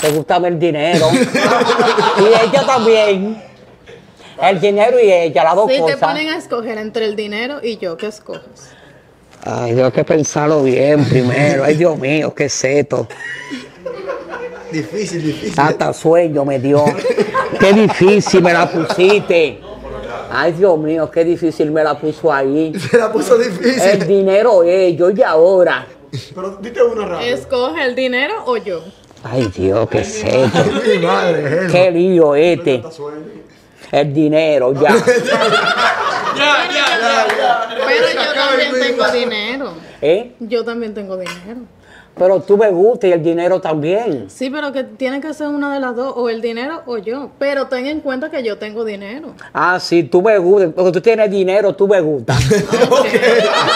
Te gusta el dinero. y ella también. El dinero y ella, las dos Si te cosas. ponen a escoger entre el dinero y yo, ¿qué escoges? Ay, tengo que pensarlo bien primero. Ay, Dios mío, qué seto. Difícil, difícil. Hasta sueño me dio. Qué difícil me la pusiste. Ay, Dios mío, qué difícil me la puso ahí. Se la puso El difícil. dinero es yo y ahora. Pero dite una rápido. ¿Escoge el dinero o yo? Ay, Dios, qué Germán. Qué lío este. El dinero, ya. Pero yo también tengo dinero. ¿Eh? Yo también tengo dinero. Pero tú me gustas y el dinero también. Sí, pero que tiene que ser una de las dos, o el dinero o yo. Pero ten en cuenta que yo tengo dinero. Ah, sí, tú me gustas. Porque tú tienes dinero, tú me gustas.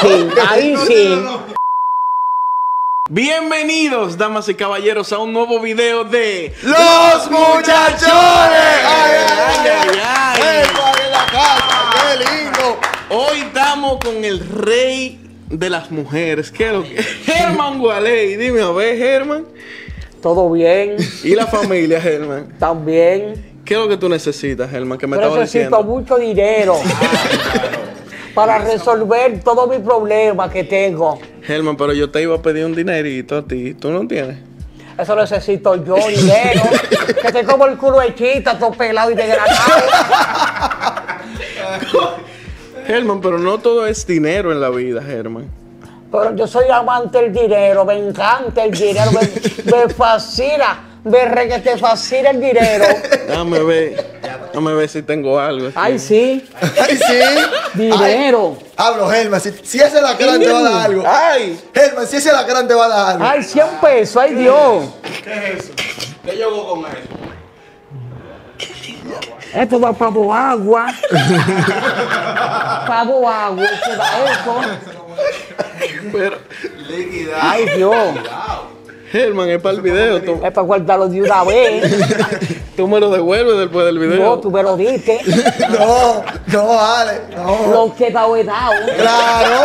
Sí, ahí sí. Bienvenidos, damas y caballeros, a un nuevo video de ¡Los muchachones! ¡Ay, ay, ay! Ay, ay. En la casa! ¡Qué lindo! Hoy estamos con el rey de las mujeres. ¿Qué es lo que? Germán Gualey, dime a ver, Germán. Todo bien, Y la familia, Germán. también. ¿Qué es lo que tú necesitas, Germán? Que me Yo estaba necesito diciendo. mucho dinero para resolver todos mis problemas que tengo. Germán, pero yo te iba a pedir un dinerito a ti. ¿Tú no tienes? Eso necesito yo, dinero. que te como el culo hechita, todo pelado y desgranado. Germán, pero no todo es dinero en la vida, Germán. Pero yo soy amante del dinero, me encanta el dinero, me, me fascina. Me re que te fascina el dinero. Déjame ver. Déjame ver si tengo algo. Ay, sí, ¡Ay, sí! dinero. Hablo, Germán. Si, si ese lacrán te va a dar algo. ¡Ay! Germán, si ese lacrán te va a dar algo. Ay, 100 pesos, ay Dios. ¿Qué yo hago con eso? Esto va para agua. para agua, se da eso. Pero, Ay, Dios. Germán, es para el video. Tú, Es para guardarlo de una vez. tú me lo devuelves después del video. No, tú me lo diste. No, no, Ale. No. Lo que he dado, he dado. Claro.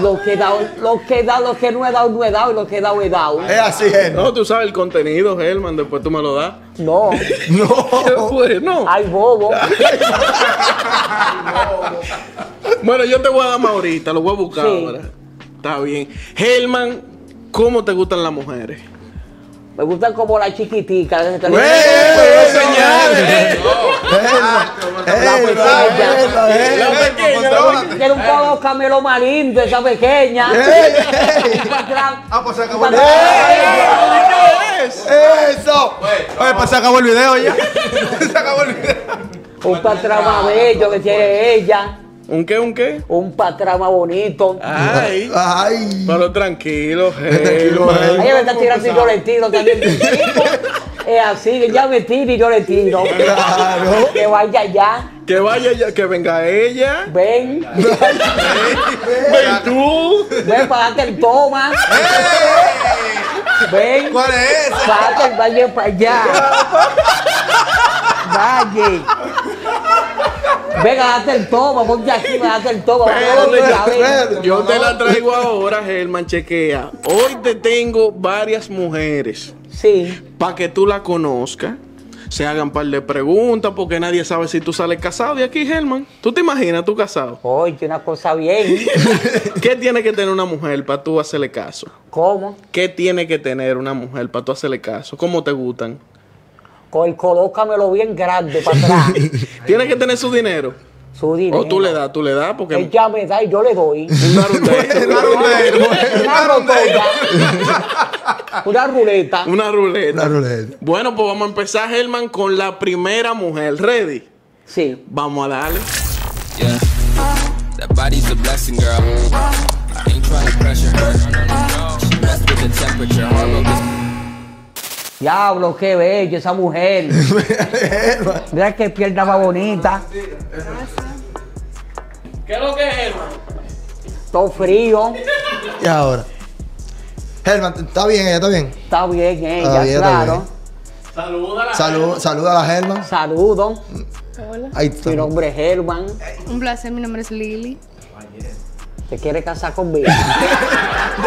Lo que he dado, lo que he dado, lo que no he dado, no he dado. Y lo que he dado, he dado. Es así, Germán. No, tú sabes el contenido, Germán, después tú me lo das. No. ¿Qué No. fue? No. Ay, bobo. Bueno, yo te voy a dar más ahorita, lo voy a buscar Sí. ahora. Está bien. Germán, ¿cómo te gustan las mujeres? Me gustan como la chiquitica. ¡Eh, eh, Germán. La pequeña, Quiero un poco camelo más lindo, esa pequeña. Ah, pues se acabó el ¿Qué es? ¡Eso! Oye, pues se acabó el video ya. Se acabó el video. Un patrón más bello que tiene ella. ¿Un qué, un qué? Un patrón más bonito. Ay. Ay. Pero tranquilo, Tranquilo, Germán. Ella me está tirando y yo le tiro también. Es así, que ella me tira y yo le tiro. Claro. Que vaya allá. Que vaya ya, que venga ella. Ven. Ven tú. Ven para darte el toma. Ven. ¿Cuál es ese? Párate, vaya para allá. Vaya. Venga, date el toma, ponte aquí, date el toma. Yo te la traigo ahora, Germán, chequea. Hoy te tengo varias mujeres Sí. para que tú la conozcas. Se hagan par de preguntas porque nadie sabe si tú sales casado de aquí, Germán. ¿Tú te imaginas tú casado? Oye, una cosa bien. ¿Qué tiene que tener una mujer para tú hacerle caso? ¿Cómo? ¿Qué tiene que tener una mujer para tú hacerle caso? ¿Cómo te gustan? Col- colócamelo bien grande para atrás. ¿Tiene que tener su dinero? Su dinero. ¿O tú le das? ¿Tú le das? Porque... Ella me da y yo le doy. Una ruleta. Una ruleta. Una ruleta. Una ruleta. Una ruleta. Bueno, pues vamos a empezar, Germán, con la primera mujer. ¿Ready? Sí. Vamos a darle. Yeah. That body's a blessing, girl. I ain't trying to pressure her. She blessed with the temperature. Diablo, qué bello esa mujer. Mira qué pierna más bonita. ¿Qué es lo que es, Germán? Todo frío. ¿Y ahora? Germán, ¿está bien ella? ¿Está bien? Está bien ella, Está bien, claro. Saluda a la Salud, saluda a la Germán. Saludo. Hola. Ahí Mi nombre es Germán. Un placer, mi nombre es Lili. ¿Te quiere casar conmigo? Es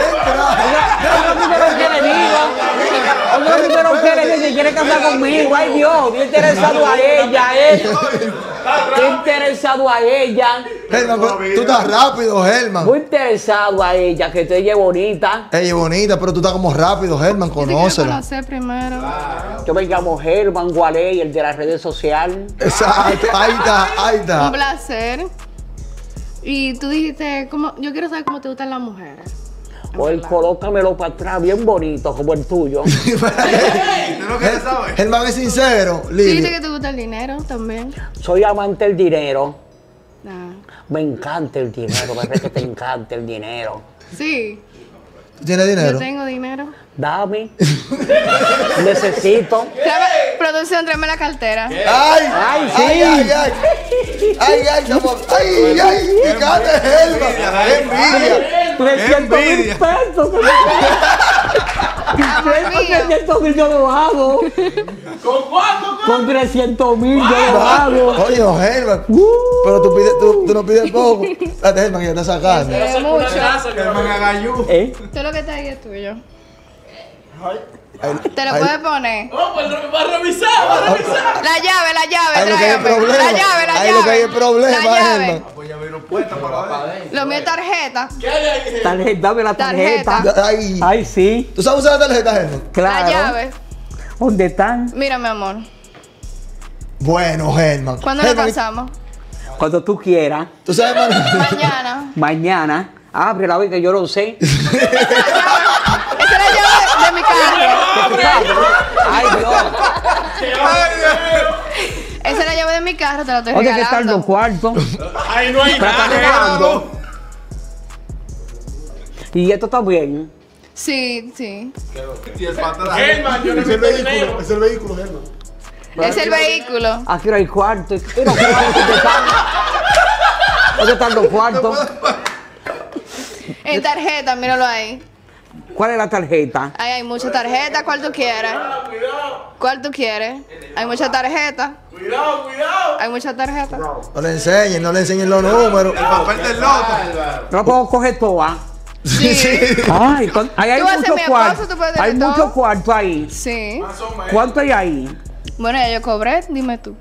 lo primero que le quiere casar conmigo, ay Dios, estoy interesado a ella, eh. Estoy interesado a ella. Germán, pero tú estás rápido, Germán. Muy interesado a ella, que te ella es bonita. Ella es bonita, pero tú estás como rápido, Germán, Yo conócela. conocer primero. Yo me llamo Germán Gualey, el de las redes sociales. Exacto, ahí está, ahí Un está. placer. Y tú dijiste, ¿cómo? yo quiero saber cómo te gustan las mujeres. O él colócamelo para atrás, bien bonito, como el tuyo. ¿Tú no quieres saber? Germán es sincero, dijiste Lili. que te gusta el dinero también. Soy amante del dinero. Ah. Me encanta el dinero, me parece que te encanta el dinero. Sí, ¿Tú tienes yo dinero? tengo dinero. Dame. Necesito. Tráeme- producción, tráeme la cartera. ¡Ay! Ay, sí. ¡Ay, ay, ay! ¡Ay, ay! estamos- ¡Ay, ay! ¡Fíjate, Germán! ¡Qué envidia! 300 mil pesos. Amor mío. 300 mil yo lo hago. ¿Con cuánto? Con 300 mil yo lo hago. Oye, oh, Germán. Pero tú, pides, tú, tú no pides poco. Germán, que ya está sacando. Es mucho. Agayú. ¿Eh? Todo lo que está ahí es tuyo. Te lo puedes poner. Oh, pues va a revisar, va a revisar. La llave, la llave, Ahí lo que hay es tráigame. problema. La llave, la llave. Ahí lo que hay es problema, La llave. Germán. Pues ya vino puesta para ver. Lo mío es tarjeta. ¿Qué hay ahí? Tarjeta, dame la tarjeta. Tarjeta. Ay. Ay, sí, ¿Tú sabes usar la tarjeta, Germán? claro. La llave. ¿Dónde están? Mira, mi amor. Bueno, Germán. ¿Cuándo Germán, casamos? Cuando tú quieras. ¿Tú sabes? Mañana. Mañana. Abre la vez que yo lo sé. Esa es la llave de, de mi carro. Ay, Dios. Esa es la llave de mi carro, te la estoy ¿Dónde que están los cuartos? Ahí no hay nada. Y esto está bien. Sí, sí. Y el pata Germán, yo necesito dinero. Es el vehículo, Germán. Es el vehículo. Aquí no hay cuartos. ¿Y los cuartos dónde están? ¿Dónde están los cuartos? En tarjeta, míralo ahí. ¿Cuál es la tarjeta? Ahí hay muchas tarjetas. ¿Cuál tú quieres? ¿Cuál tú quieres? Hay muchas tarjetas. Cuidado, cuidado. Hay muchas tarjetas. No le enseñen, no le enseñen los números. El papel del loto. No puedo coger todas. Sí. Ay, con- ahí hay muchos cuartos. Hay muchos cuartos ahí. Sí. ¿Cuánto hay ahí? Bueno, ya yo cobré, dime tú.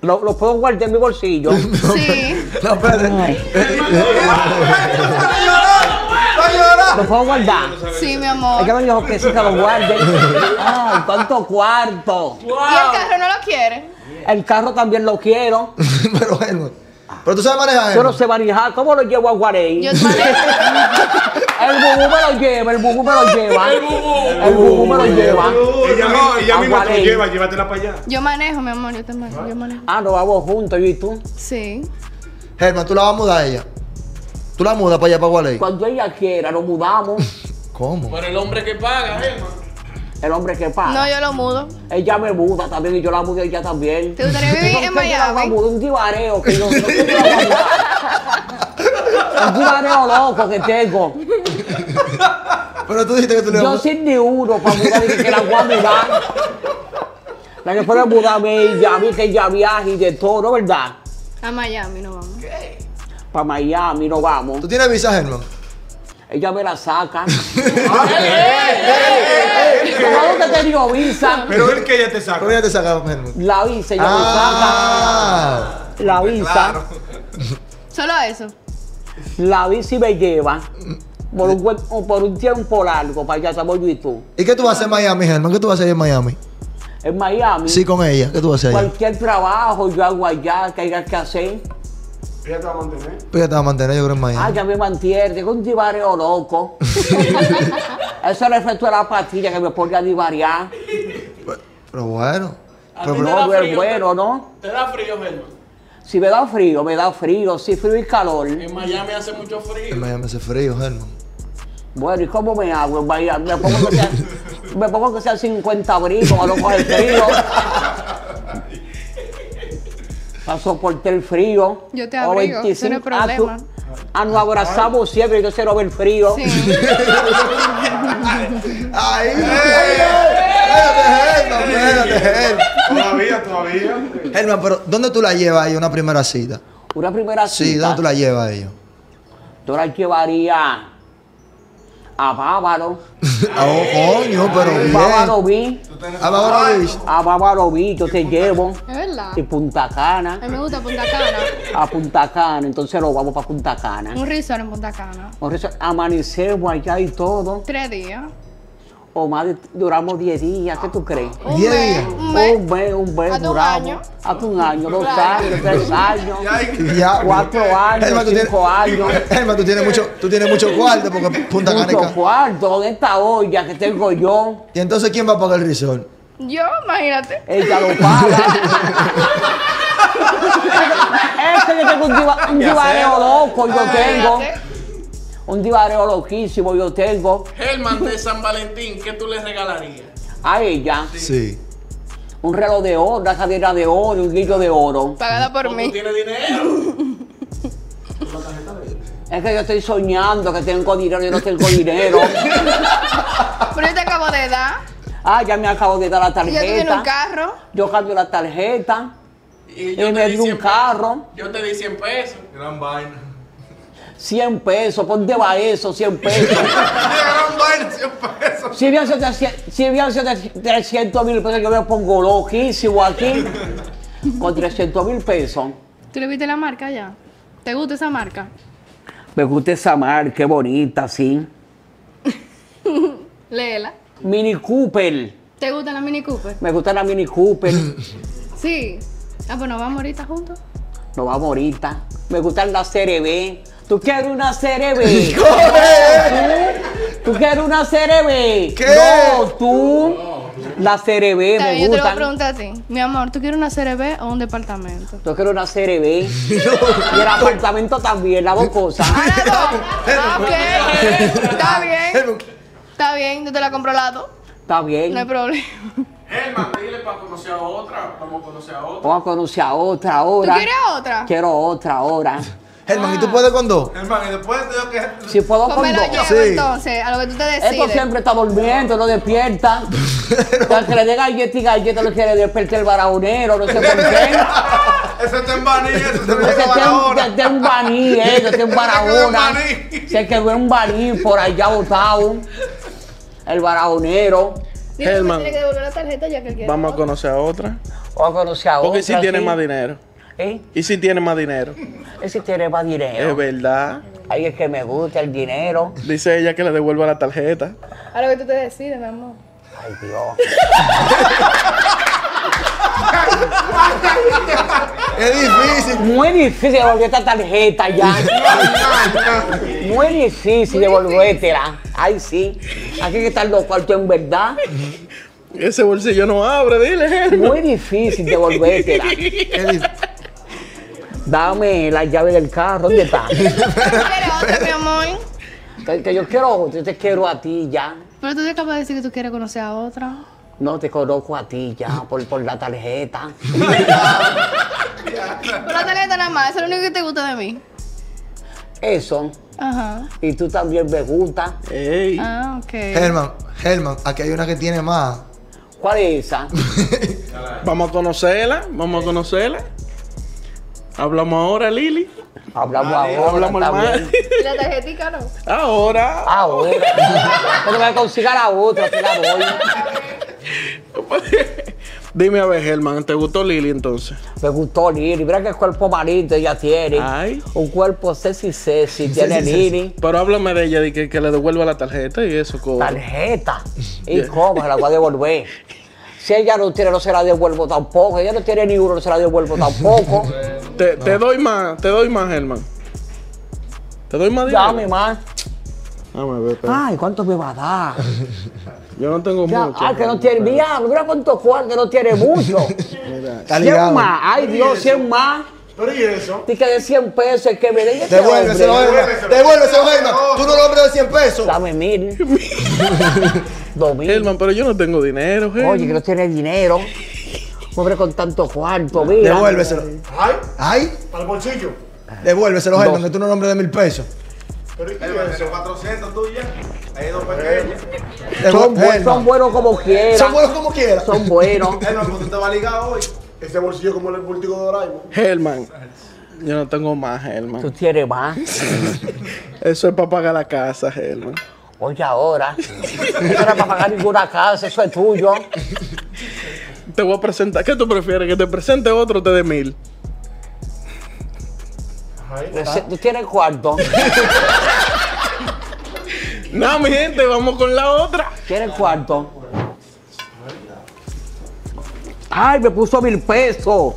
Lo, lo puedo guardar en mi bolsillo. Sí. No, espérate. Lo puedo guardar. Sí, mi Es que amor. me dijo que sí que lo guarde. Ay, cuánto cuarto. ¿Y el carro no lo quiere? El carro también lo quiero. Pero, Germán. Pero tú sabes manejar, Yo no sé manejar. ¿Cómo lo llevo a Guarey? Yo manejo. El bubú me lo lleva, el bubú me lo lleva. El bubú. El bubú me lo lleva. Ella, misma- ella misma te lo lleva, llévatela para allá. Yo manejo, mi amor, yo te manejo. Yo manejo. Ah, nos vamos juntos, yo y tú. Sí. Germán, tú la vas a mudar a ella. Tú la mudas para allá, para Gualey. Cuando ella quiera, nos mudamos. ¿Cómo? Por el hombre que paga, Germán. El hombre que paga. No, yo lo mudo. Ella me muda también y yo la mudo a ella también. ¿Te gustaría vivir Yo en no sé, yo la a Miami? un divareo que yo a mudar. Un divareo loco que tengo. Pero tú dijiste que tú le Yo sin ni uno para mudar y que la voy a mudar. La que puede mudarme ella, a mí que ella viaje y de todo, ¿no verdad? A Miami no vamos. Para Miami no vamos. ¿Tú tienes visa, Germán? Ella me la saca. ¿Cómo que te digo visa? Pero él que ella te saca. ¿Cómo ya te saca, Germán? La visa, ella Ah. me saca. La visa. Solo eso. La visa y me lleva. Por un, buen- por un tiempo largo, para allá estamos yo y tú. ¿Y qué tú vas a hacer en Miami, Germán? ¿Qué tú vas a hacer en Miami? En Miami, Sí, con ella. ¿Qué tú vas a hacer allá? cualquier trabajo yo hago allá que haya que hacer. Ella te va a mantener. Pues ya te vas a mantener, yo creo, en Ah, Miami. ya me mantiene, tengo un divareo loco. Eso es el efecto de la pastilla que me pone a divariar. Pero bueno. A Pero, No, es frío, bueno, ¿no? Te da frío, Germán. Si me da frío, me da frío. Si frío y calor. En Miami hace mucho en frío. Miami hace frío, Germán. Bueno, ¿y cómo me hago en Miami? Me pongo que sea, me pongo que sea 50 abrigos para no coger frío. Para soportar el frío. Yo te O abrigo, no Ah, tú- problema. Ah, nos abrazamos siempre yo quiero ver frío. Sí. ¡Ay! Todavía, todavía. Germán, pero ¿dónde tú la llevas a ella una primera cita? Una primera Sí, cita. ¿dónde tú la llevas a ella? Yo la llevaría A Bávaro. Ah, oh, coño, pero bien. Bávaro vi. A Bávaro Beach. A Bávaro vi, yo te llevo. Es verdad. Y Punta Cana. A mí me gusta Punta Cana. A Punta Cana. Entonces nos vamos para Punta Cana. Un resort en Punta Cana. Por eso amanecemos allá y todo. Tres días. O más de- duramos 10 días. ¿Qué tú crees? Un Diez mes. días. Un mes. Un mes, un mes un año. Hasta un año, dos Claro. años, tres años. Ya. Cuatro años, cinco tienes- años. Germán, tú tienes mucho, tú tienes mucho cuarto porque Punta Cana Mucho cuarto con esta olla que tengo yo. Y entonces, ¿quién va a pagar el resort? Yo, imagínate. Ella lo paga. es que yo tengo un, un loco, yo tengo. Un divareo loquísimo, yo tengo. Helman de San Valentín, ¿qué tú le regalarías? A ella, Sí. un reloj de oro, una cadena de oro, un guillo de oro. Pagada por ¿Tú mí. tienes dinero? Es que yo estoy soñando que tengo dinero, yo no tengo dinero. Pero yo te acabo de dar. Ah, ya me acabo de dar la Y ya tienes un tarjeta. carro. Yo cambio la tarjeta. Y Y me di un 100 carro. Yo te di 100 pesos. Gran vaina. 100 pesos, ¿por dónde va eso? 100 pesos. Gran vaina, 100 pesos. Si bien 700 si bien 300 mil pesos, yo me pongo loquísimo aquí. Con 300 mil pesos. ¿Tú le viste la marca ya? ¿Te gusta esa marca? Me gusta esa marca, qué bonita, sí. Léela. Mini Cooper. ¿Te gusta la Mini Cooper? Me gusta la Mini Cooper. Sí. Ah, pues nos vamos ahorita juntos. No vamos ahorita. Me gusta la CRB. ¿Tú quieres una CRB? ¿Tú quieres una CRB? ¿Qué? No, tú. La CRB Está me yo te lo voy a preguntar a ti. Mi amor, ¿tú quieres una CRB o un departamento? Yo quiero una CRB. y el apartamento también, las dos cosas. Ah, ok. Está bien. Está bien, yo te la compro lado. Está bien. No hay problema. Helman, dile para conocer a otra. Vamos a conocer a otra. Vamos a conocer a otra ¿Tú ahora. quieres otra? Quiero otra ahora. Germán, ¿y tú puedes con dos? Hermano, y después tengo que. Si puedo con dos. llevo Sí. entonces, a lo que tú te Esto decides. siempre está durmiendo, no despierta. El que le dé galleta y galleta no quiere despertar el baraonero, no sé por qué. Ese está en Baní, ese se me Ese llega tiene tiene un baní, eh, ese tiene un barahona. Se quedó en baní por allá botado. El baraonero. Me tiene que devolver la tarjeta ya que él quiere Vamos a conocer a otra. O a conocer a Porque otra, si tiene sí. más dinero. ¿Eh? ¿Y si tiene más dinero? Ese tiene más Es dinero. verdad. Ahí es que me gusta el dinero. Dice ella que le devuelva la tarjeta. A lo que tú te decides, mi amor. Ay, Dios. Es difícil. Muy difícil devolver esta tarjeta ya. Muy difícil devolvértela. Ay, sí. Aquí que están los cuartos en verdad. Ese bolsillo no abre, dile. Muy difícil devolvértela. Dame la llave del carro. ¿Dónde está? ¿Tú quieres otra, mi amor? Que, que yo quiero. Yo te quiero a ti ya. Pero tú te acabas de decir que tú quieres conocer a otra. No te conozco a ti ya por, por la tarjeta. Pero la tarjeta nada más, eso es lo único que te gusta de mí. Eso. Ajá. Y tú también me gusta. Ey. Ah, ok. Germán, Germán, aquí hay una que tiene más. ¿Cuál es esa? Vamos a conocerla, vamos a conocerla. Hablamos ahora, Lili. Hablamos ahora. Hablamos también. mal. ¿Y la tarjetita no? Ahora. Ahora. Cuando me consiga la otra, te la doy. Dime a ver, Germán, ¿te gustó Lili entonces? Me gustó Lili. Mira qué cuerpo marito ella tiene. Ay. Un cuerpo sexy, sexy. Tiene Sexy, sexy. Lili. Pero háblame de ella, de que, que le devuelva la tarjeta y eso, co- Tarjeta. ¿Y cómo se la voy a devolver? Si ella no tiene, no se la devuelvo tampoco. Ella no tiene ni uno, no se la devuelvo tampoco. Te, te doy más, te doy más, Germán. Te doy más dinero. Dame más. Dame, ver. Ay, ¿cuánto me va a dar? Yo no tengo Ya, mucho. ay, que no tiene, mira, mira cuánto cuarto, que no tiene mucho. Está 100 ligado. más, ay Dios, 100 más. Pero ¿y eso? Que de 100 pesos el que me dé ese Devuélveselo. Germán. Devuélveselo, Germán. Tú no lo hombre de 100 pesos. Dame mil. Dos mil. Germán, pero yo no tengo dinero, Germán. Oye, que no tiene dinero. Hombre con tanto cuarto, mira. Devuélveselo. Ay, Ay, para el bolsillo. devuélveselo, Germán, que tú no eres hombre de mil pesos. Pero ¿y eso? esos 400 tuyas. Hay dos pequeños. Son, bu- Germán. son buenos como quieran. Son buenos como quieras. Son buenos. Hermano, pues tú te vas a ligar hoy. Ese bolsillo como el bolsillo de Doraemon. Germán, yo no tengo más, Tú Germán. tienes más. Eso es para pagar la casa, Germán. Oye, ahora. Eso no era para pagar ninguna casa, eso es tuyo. Te voy a presentar. ¿Qué tú prefieres? ¿Que te presente otro o te dé mil? Tú tienes cuarto. No, mi gente, vamos con la otra. Tienes cuarto. Ay, me puso mil pesos.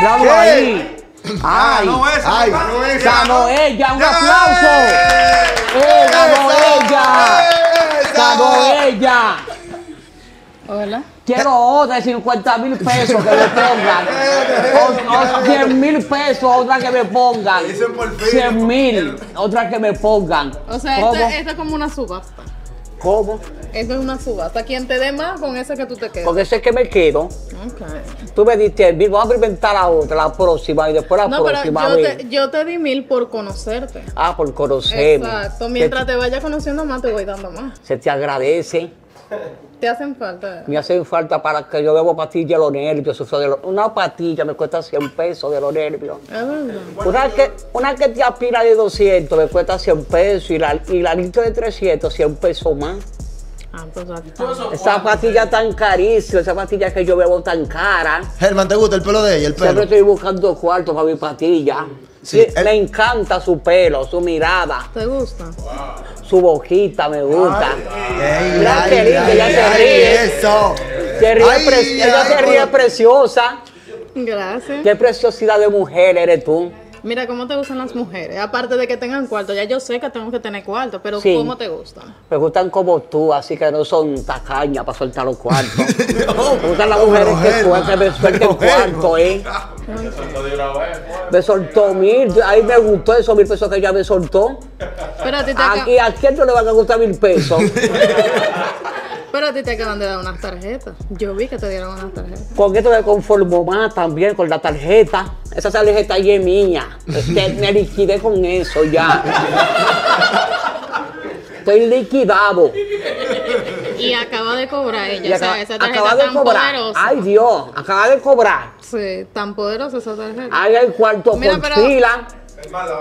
Bravo ¿Qué? ahí. Ay, esa. Ay, ganó esa. ganó ella. Un Ya. aplauso. ¡Eh, ganó ella! ¡Ganó ella! Hola. Quiero otra de 50 mil pesos que me pongan. O, o 100 mil pesos, otra que me pongan. Eso es por fin. 100 mil, otra que me pongan. O sea, esto, esto es como una subasta. ¿Cómo? Esto es una subasta. Quien te dé más, con ese que tú te quedas. Porque sé que me quedo. Ok. Tú me diste mil, vamos a experimentar la otra, la próxima, y después la No, pero próxima yo te, yo te di mil por conocerte. Ah, por conocerme. Exacto. Mientras te vaya conociendo más, te voy dando más. Se te agradece. Te hacen falta. Me hacen falta para que yo bebo pastillas de los nervios. sufro de los- una pastilla me cuesta 100 pesos de los nervios. Es verdad. Una que, una que te aspira de 200 me cuesta 100 pesos y la, y la litro de 300, 100 pesos más. Ah, pues Esa pastilla tan carísima, esa pastilla que yo bebo tan cara. Germán, ¿te gusta el pelo de ella? El Siempre pelo. estoy buscando cuartos para mi pastilla. Sí, Sí, él- Me encanta su pelo, su mirada, ¿Te gusta? su boquita me gusta. Mira ay, qué linda, ay, ella se ay, ríe. Eso. Se ríe Ay, pre- ella ay, se ríe por- preciosa. Gracias. Qué preciosidad de mujer eres tú. Mira, ¿cómo te gustan las mujeres? Aparte de que tengan cuarto, ya yo sé que tengo que tener cuarto, pero Sí. ¿cómo te gustan? Me gustan como tú, así que no son tacañas para soltar los cuartos. Me gustan las mujeres que suelten, me suelten cuarto, ¿eh? Me soltó mil, ahí me gustó esos mil pesos que ella me soltó. Pero a ti te, Aquí, ¿a quién no le van a gustar mil pesos? pero a ti te acaban de dar unas tarjetas. Yo vi que te dieron unas tarjetas. Con esto me conformo más también, con la tarjeta. Esa tarjeta ahí es mía. Este, me liquidé con eso ya. Estoy liquidado. Y acaba de cobrar ella. Y o sea, acaba, esa tarjeta acaba de tan cobrar. poderosa. Ay Dios, acaba de cobrar. Sí, tan poderosa esa tarjeta. Ahí hay cuarto Mira, pero- fila.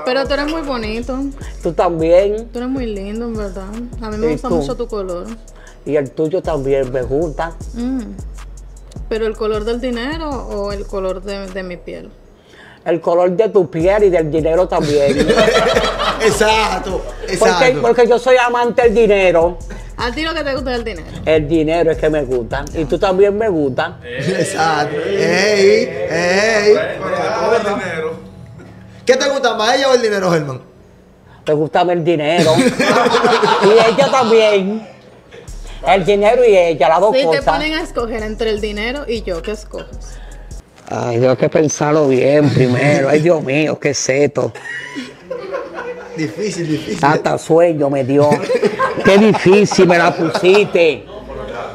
Pero tú eres muy bonito. Tú también. Tú eres muy lindo, en verdad. A mí me ¿Y gusta tú? mucho tu color. Y el tuyo también me gusta. Mm. Pero el color del dinero o el color de, de mi piel. El color de tu piel y del dinero también. Exacto, Porque, exacto. porque yo soy amante del dinero. A ti lo que te gusta es el dinero. El dinero es que me gusta. Y tú también me gusta. Exacto. Ey, ey. Todo el dinero. ¿Qué te gusta más, ella o el dinero, Germán? Me gusta el dinero. y ella también. El dinero y ella, las dos Si te cosas. ponen a escoger entre el dinero y yo, ¿qué escoges? Ay, tengo que pensarlo bien primero. Ay, Dios mío, qué es esto. Difícil, difícil. Hasta sueño me dio. Qué difícil me la pusiste.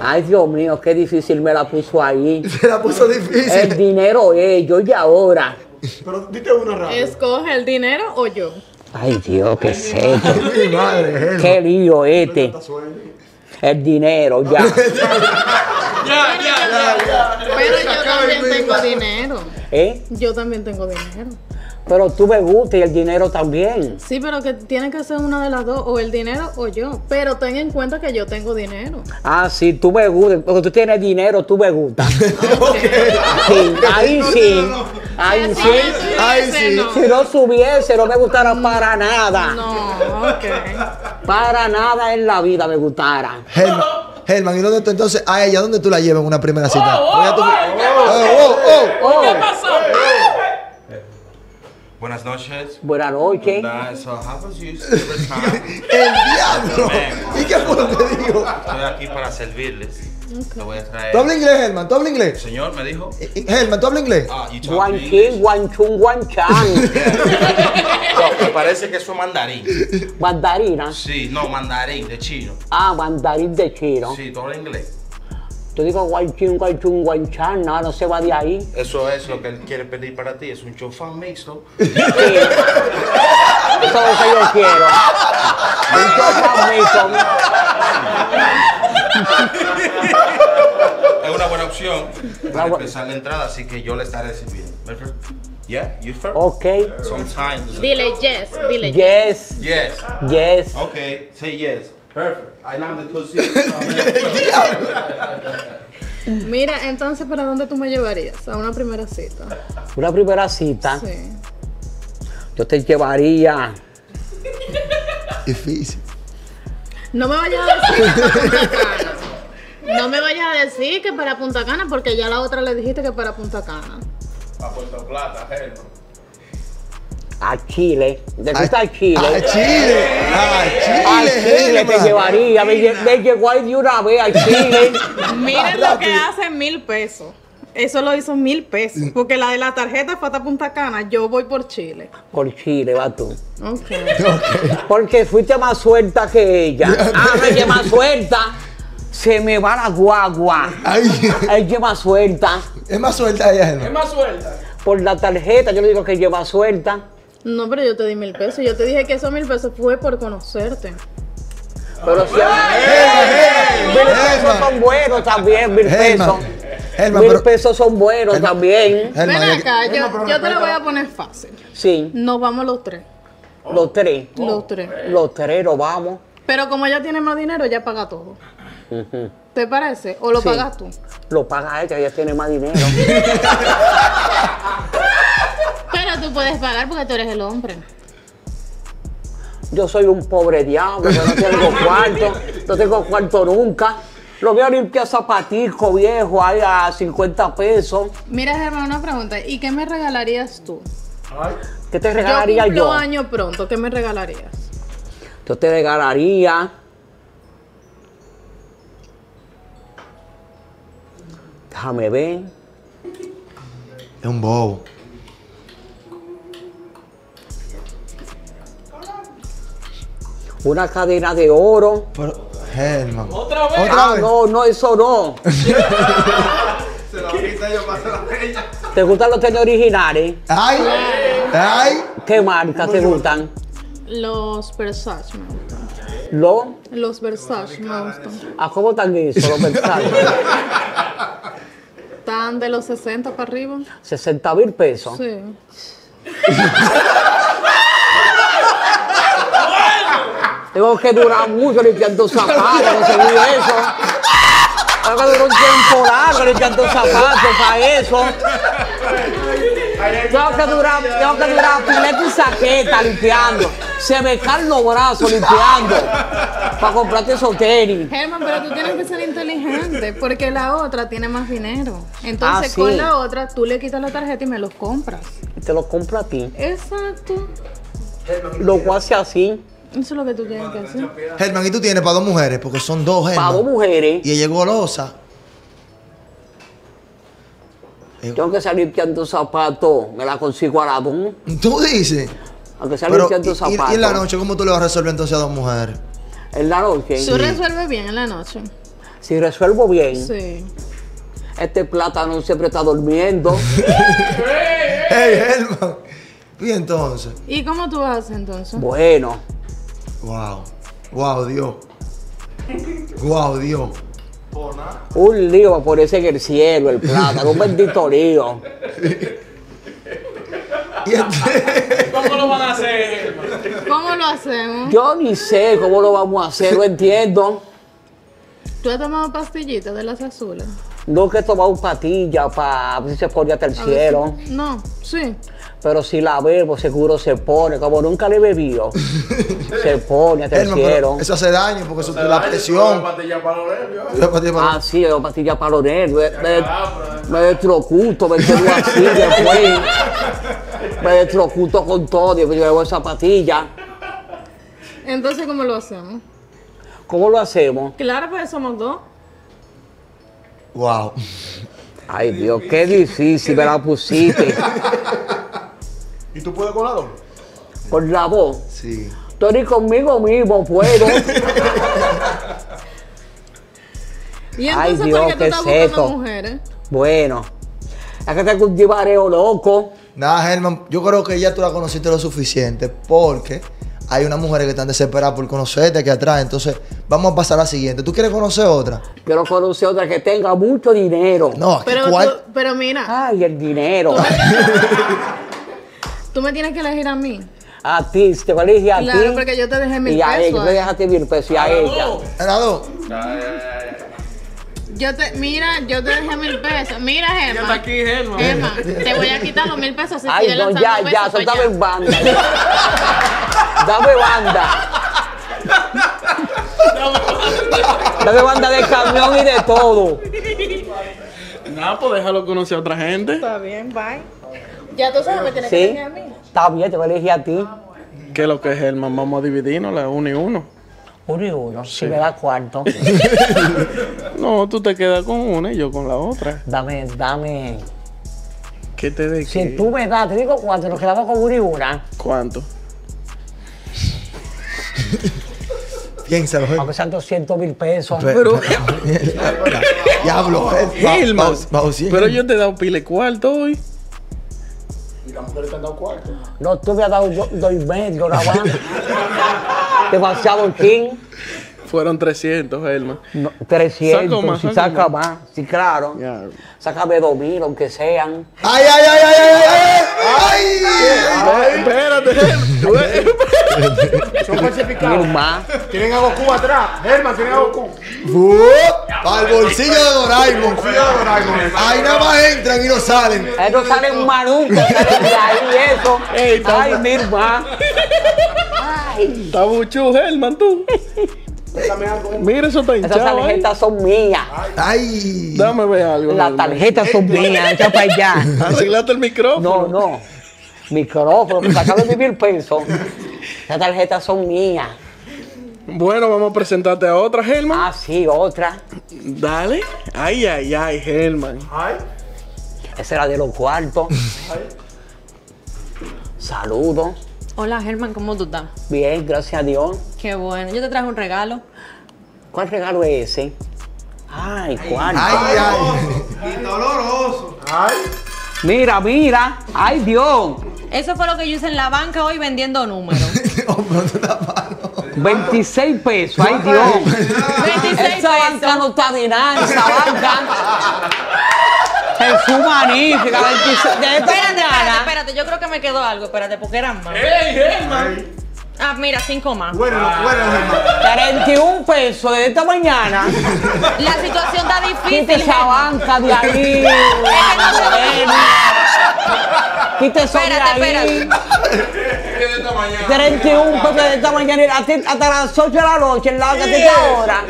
Ay, Dios mío, qué difícil me la puso ahí. Se la puso El difícil. dinero es yo y ahora. Pero dite una rápido. ¿Escoge el dinero o yo? Ay, Dios, qué Germán. Qué lío este. El dinero, ya. Pero yo también tengo dinero. ¿Eh? Yo también tengo dinero. Pero tú me gustas y el dinero también. Sí, pero que tiene que ser una de las dos, o el dinero o yo. Pero ten en cuenta que yo tengo dinero. Ah, sí, tú me gustas. Porque tú tienes dinero, tú me gustas. Sí, ahí sí. Ahí sí. Ay, sí. no. Si no subiese, no me gustara para nada. No, ok. Para nada en la vida me gustara. Germán, ¿y dónde tú entonces a ella, dónde tú la llevas en una primera cita? Oh, oh, oh. Buenas noches. Buenas noches. So how was time? El diablo. ¿Y qué fue lo que dijo? Estoy aquí para servirles. Le voy a traer. ¿Tú hablas inglés, Germán? ¿Tú hablas inglés? Señor, me dijo. Eh, eh, Germán, ¿tú hablas inglés? Ah, you talk Guanchín, guanchún, guanchan. No, me parece que eso es mandarín. Mandarina. Sí, no, mandarín, de chino. Ah, mandarín de chino. Sí, tú hablas inglés. Tú digo guanchín, guanchún, guanchan. No, no se va de ahí. Eso es lo que él quiere pedir para ti. Es un chofán mixto. Sí. Eso es lo que yo quiero. Un chofamito. Es una buena opción para bu- empezar la entrada, así que yo le estaré sirviendo. Perfect. Yeah, you first. Ok. Sometimes. Dile yes, dile yes. Yes. Yes. Yes. Okay, say yes. Perfect. I landed. Mira, entonces, ¿para dónde tú me llevarías? A una primera cita. Una primera cita, Sí. yo te llevaría. Difícil. No me vayas a decir que para Punta Cana. No me vayas a decir que para Punta Cana, porque ya la otra le dijiste que para Punta Cana. A Puerto Plata, Helman. A Chile. ¿Te gusta A Chile? A Chile. A A Chile. Chile te llevaría. Me, lle- me llegó ahí de una vez a Chile. Miren lo que hace mil pesos. Eso lo hizo mil pesos. Porque la de la tarjeta fue hasta Punta Cana. Yo voy por Chile. Por Chile, va tú. Ok. Porque fuiste más suelta que ella. Ah, no, ella es más suelta. Se me va la guagua. Ay, Ella es más suelta. es más suelta ella, Helman. más suelta. Por la tarjeta, yo le digo que es más suelta. No, pero yo te di mil pesos. Yo te dije que esos mil pesos fue por conocerte. Pero si mil pesos son buenos también, mil pesos. Mil pesos son buenos también. Ven acá, yo, yo te lo voy a poner fácil. Sí, Nos vamos los tres. los tres. Los tres. Los tres nos vamos. Pero como ella tiene más dinero, ella paga todo. ¿Te parece? ¿O lo Sí. pagas tú? Lo paga ella, ella tiene más dinero. Tú puedes pagar porque tú eres el hombre. Yo soy un pobre diablo, yo no tengo cuarto, no tengo cuarto nunca. Lo voy a limpiar zapatico viejo ahí a 50 pesos. Mira, Germán, una pregunta. ¿Y qué me regalarías tú? ¿Qué te Yo regalaría cumplo yo? año pronto. ¿Qué me regalarías? Yo te regalaría. Déjame ver. Es un bobo. Una cadena de oro. Pero, Helman. ¿Otra vez? ¿Otra Ah, vez? no, no, eso no. Se lo quita yo para la ella. ¿Te gustan los tenis originales? Ay, ay. ¿Qué marcas te gustan? Los Versace me gustan. ¿Los? Los Versace me gustan. ¿A cómo están eso, los mensajes? ¿Están de los 60 para arriba? 60 mil pesos. Sí. Tengo que durar mucho limpiando zapatos, no ni eso. Tengo que durar un tiempo largo limpiando zapatos para eso. Tengo que durar, tengo que durar pileta y saqueta limpiando. Se me caen los brazos limpiando. Para comprarte esos tenis. Germán, pero tú tienes que ser inteligente porque la otra tiene más dinero. Entonces Ah, sí. con la otra tú le quitas la tarjeta y me los compras. Te los compro a ti. Exacto. Lo cual hace así. Eso es lo que tú tienes que hacer. Helman, ¿y tú tienes para dos mujeres? Porque son dos, Para dos mujeres. Y ella es golosa. Tengo que salir limpiando zapatos. Me la consigo a la dos. Tú dices. Aunque sea Pero, limpiando y, y- zapatos. y en la noche, ¿cómo tú le vas a resolver entonces a dos mujeres? En la noche. Tú resuelves bien en la noche. Si resuelvo bien, Sí. este plátano siempre está durmiendo. ¡Hey, Helman! Y entonces. ¿Y cómo tú hacer entonces? Bueno, Wow. Wow, Dios. Wow, Dios. un lío va a ponerse en el cielo, el plátano, un bendito lío. Y este- ¿Cómo lo van a hacer? ¿Cómo lo hacemos? Yo ni sé cómo lo vamos a hacer, no entiendo. ¿Tú has tomado pastillitas de las azules? No que he tomado patilla para ver si se pone hasta el A ver cielo. si- No, sí. Pero si la bebo, seguro se pone. Como nunca le he bebido, se pone pero cielo. eso hace daño porque eso te la presión. Patilla para los nervios. La pastilla para- Ah, sí, yo patilla para los nervios. Me, me destrocuto, me quedo así después. Me destrocuto con todo, yo llevo esa patilla. Entonces, ¿cómo lo hacemos? ¿Cómo lo hacemos? Claro, pues somos dos. Wow. Ay, Dios, qué difícil me la pusiste. ¿Y tú puedes con la doble? Por la voz. Sí. Tú ni conmigo mismo puedo. ¿Y Ay, entonces Dios, por qué tú qué estás buscando seco. mujeres? Bueno, es que tengo un divareo loco. Nada, Germán, yo creo que ya tú la conociste lo suficiente porque hay unas mujeres que están desesperadas por conocerte aquí atrás. Entonces, vamos a pasar a la siguiente. ¿Tú quieres conocer otra? Quiero conocer otra que tenga mucho dinero. No, Pero, ¿cuál? tú- pero mira, Ay, el dinero. tú me tienes que elegir a mí. A ti, te voy a elegir a Claro, ti. porque yo te dejé mil y a ella, pesos. tú le dejaste mil pesos y a ella. Era dos. Yo te, mira, yo te dejé mil pesos. Mira, Ya está Gemma. aquí, Germán. Gemma, te voy a quitar los mil pesos si Ay, no, ya, ya, pesos, pues soltame en banda. Dame banda. Dame banda de camión y de todo. Nada, pues déjalo conocer a otra gente. Está bien, bye. Ya tú sabes, me tienes que Sí, decir a mí. está bien, te voy a elegir a ti. ¿Qué es lo que es Germán? Vamos a dividirnos, la uno y uno. Uno y uno, si me da cuarto. No, tú te quedas con una y yo con la otra. Dame, dame. ¿Qué te de Si qué? tú me das, te digo cuánto, nos quedamos con uno y una. ¿Cuánto? Piénsalo, Aunque sean 200 mil pesos. Pero. Diablo, cien. pero yo te he dado pile cuarto hoy. Y las mujeres te han dado cuarto. No, tú me has dado do- dos y medio, nada más. Demasiado king. Fueron 300, Germán. No, 300, Saco más, si saca más. Sí, claro. Ya. Sácame 2000, aunque sean. ¡Ay, ay, ay, ay, ay, ay! ¡Ay! Espérate, Germán. Son falsificados. Más. Tienen a Goku atrás. Germán, tienen a Goku. Para el bolsillo de Doraemon. Ahí nada más entran y no salen. Ahí no salen más salen de ahí eso. Ay, mil más. Ay, Está buchu, Germán, tú. Mira, eso está esas hinchado. ahí. tarjetas son mías. ¡Ay! Dame ver algo. Las tarjetas son mías, echa para allá. Arreglate el micrófono. No, no. Micrófono, me sacaron de mil pesos. Esas tarjetas son mías. Bueno, vamos a presentarte a otra, Germán. Ah, sí, otra. Dale. Ay, ay, ay, Germán. Ay. Esa era de los cuartos. Saludos. Hola Germán, ¿cómo tú estás? Bien, gracias a Dios. Qué bueno. Yo te traje un regalo. ¿Cuál regalo es ese? Ay, ¿cuál? ¡Ay, ay! Y doloroso. Ay. Mira, mira. Ay, Dios. Eso fue lo que yo hice en la banca hoy vendiendo números. Hombre, no te da palo. 26 pesos. Ay, Dios. 26 Esa banca pesos. no está de nada, esa banca. Jesús magnífica, 26. De esta Espérate, espérate, mañana. espérate. Yo creo que me quedó algo. Espérate, porque eran más. ¡Ey, Germán! Ah, mira, cinco más. Bueno, bueno, Germán. 31 pesos de esta mañana. La situación está Quita difícil. esa Germán. banca de ahí. Quita eso de Espérate, ahí. espérate. 31 pesos de esta mañana y hasta hasta las 8 de la noche en la que te ahora.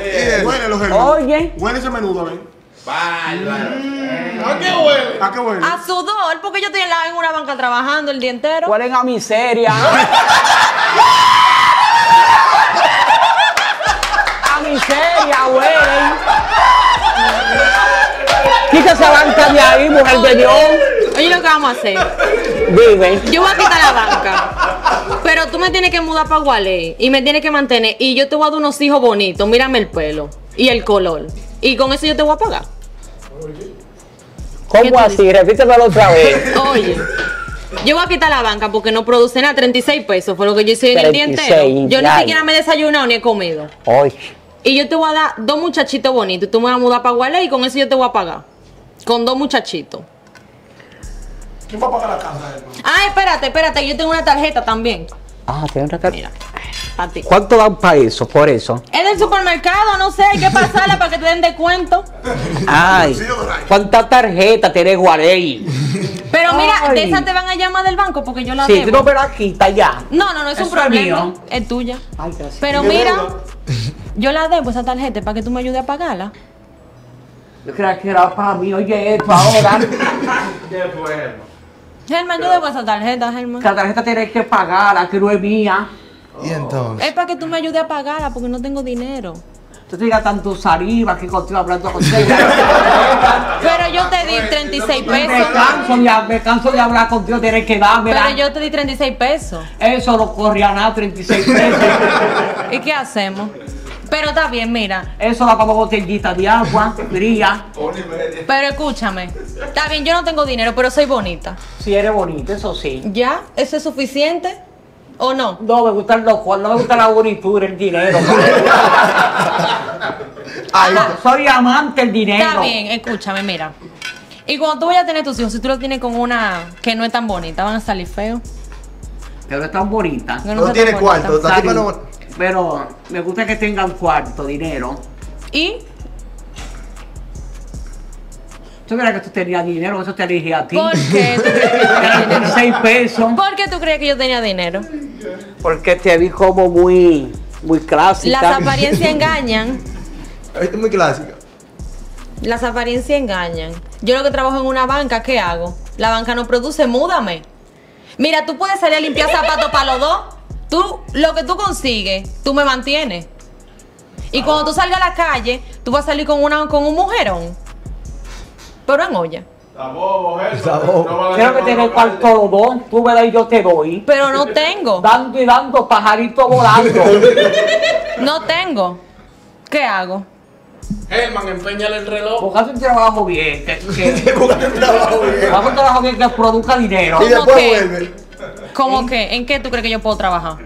Oye. Huele ese menudo, ven. ¿A qué huele? ¿A qué huele? A sudor, porque yo estoy en, la- en una banca trabajando el día entero. Huelen a miseria. a miseria huelen. Quita esa banca de ahí, mujer de Dios. Oye, lo que vamos a hacer. Dime. Yo voy a quitar la banca. Pero tú me tienes que mudar para Gualey y me tienes que mantener. Y yo te voy a dar unos hijos bonitos. Mírame el pelo y el color. Y con eso yo te voy a pagar. ¿Qué tú ¿Cómo así? Repítemelo otra vez. Oye. Yo voy a quitar la banca porque no produce nada. 36 pesos fue lo que yo hice en el día 36, entero. Yo ni siquiera me he desayunado ni he comido. Oye. Y yo te voy a dar dos muchachitos bonitos. Tú me vas a mudar para Gualey y con eso yo te voy a pagar. Con dos muchachitos. ¿Quién va a pagar la casa? Ah, espérate, espérate. Yo tengo una tarjeta también. Ah, tiene una carta. Para ti. ¿Cuánto dan para eso? Por eso. Es del supermercado, no sé, hay que pasarla para que te den descuento. Ay. ¿Cuántas tarjetas tiene Guarey? Pero mira, Ay. de esas te van a llamar del banco porque yo la tú debo. no me la quitas ya. No, no, no es un Eso problema. mío. Es tuya. Ay, gracias. Pero mira, yo la debo esa tarjeta para que tú me ayudes a pagarla. Yo creía que era para mí, oye, esto ahora. ¿Qué fue, Germán? Yo debo esa tarjeta, Germán. la tarjeta tienes que pagarla, que no es mía. Y entonces. Es para que tú me ayudes a pagarla porque no tengo dinero. Tú tienes tanto saliva que contigo hablando contigo. Pero yo te di 36 me, pesos. canso de, me canso de hablar contigo, tienes que dármela. Pero yo te di 36 pesos. Eso no corría nada, 36 pesos. ¿Y qué hacemos? Pero está bien, mira. Eso da para botellita de agua, fría. Pero escúchame. Está bien, yo no tengo dinero, pero soy bonita. Si eres bonita, eso sí. ¿Ya? ¿Eso es suficiente? ¿O no? No me gustan los no me gusta la bonitura, el dinero. Ay, soy amante del dinero. Está bien, escúchame, mira. Y cuando tú vayas a tener tus hijos, si tú los tienes con una que no es tan bonita, van a salir feos. Pero es tan bonita. No tiene cuarto. no. Pero me gusta que tengan cuarto, dinero. ¿Y Tú crees que tú tenías dinero, eso te elegía a ti. por qué tú crees que yo tenía dinero? Seis pesos. ¿Por qué tú crees que yo tenía dinero? Porque te vi como muy, muy clásica. Las apariencias engañan. Es muy clásica. Las apariencias engañan. Yo lo que trabajo en una banca, ¿qué hago? La banca no produce, múdame. Mira, tú puedes salir a limpiar zapatos para los dos. Tú, lo que tú consigues, tú me mantienes. Y cuando tú salgas a la calle, tú vas a salir con, una, con un mujerón. Pero en olla. Está bobo. Está bobo. Quiero que te dos, tú me das y yo te doy. Pero no tengo. Dando y dando, pajarito volando. No tengo. ¿Qué hago? Helman, empeñale el reloj. Buscate un trabajo bien, que, que un trabajo bien. buscate un trabajo bien que produzca dinero. Y ¿Cómo después qué? vuelve. ¿Cómo qué? ¿En qué tú crees que yo puedo trabajar?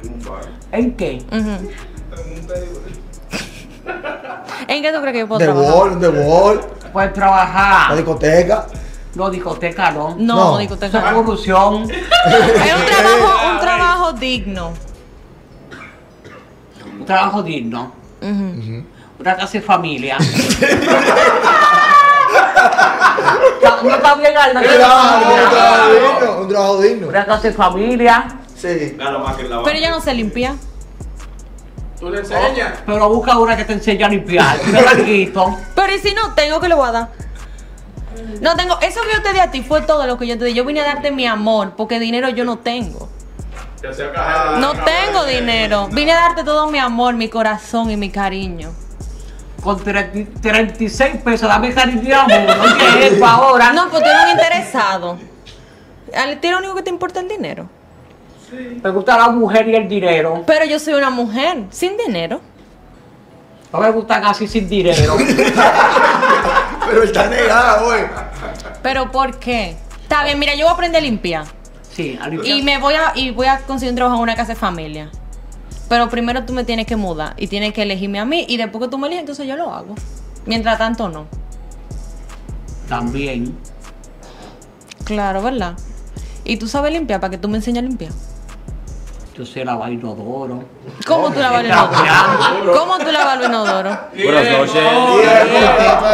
¿En qué? Ujú. ¿En qué tú crees que yo puedo De trabajar? bol, de bol. Puedes La trabajar. discoteca. No, discoteca no. No, No. discoteca Eso es corrupción. Es un trabajo, un trabajo digno. Un trabajo digno. Ujú. Una casa de familia. no está bien, Alma, un trabajo digno. Un trabajo digno. Una casa de familia. Sí. Más que la Pero yo no sé limpiar. ¿Tú le enseñas? Pero busca una que te enseñe a limpiar. Pero y si no tengo, que le voy a dar? No tengo. Eso que yo te di a ti fue todo lo que yo te di. Yo vine a darte mi amor, porque dinero yo no tengo. No tengo dinero. Vine a darte todo mi amor, mi corazón y mi cariño. Con 30 36 pesos, dame cariño y amor. No eso ahora. No, pues tú eres un interesado. A ti lo único que te importa es el dinero. Me gusta la mujer y el dinero. Pero yo soy una mujer sin dinero. No me gustan así sin dinero. Pero está negado, güey. ¿Pero por qué? Está bien, mira, yo voy a aprender a limpiar. Sí, a limpiar. Y me voy a, y voy a conseguir un trabajo en una casa de familia. Pero primero tú me tienes que mudar y tienes que elegirme a mí. Y después que tú me eliges, entonces yo lo hago. Mientras tanto, no. También. Claro, ¿verdad? Y tú sabes limpiar para que tú me enseñes a limpiar. Yo sé la vaina odoro. ¿Cómo tú lavas el inodoro? ¿Cómo tú lavas el inodoro? Buenas noches.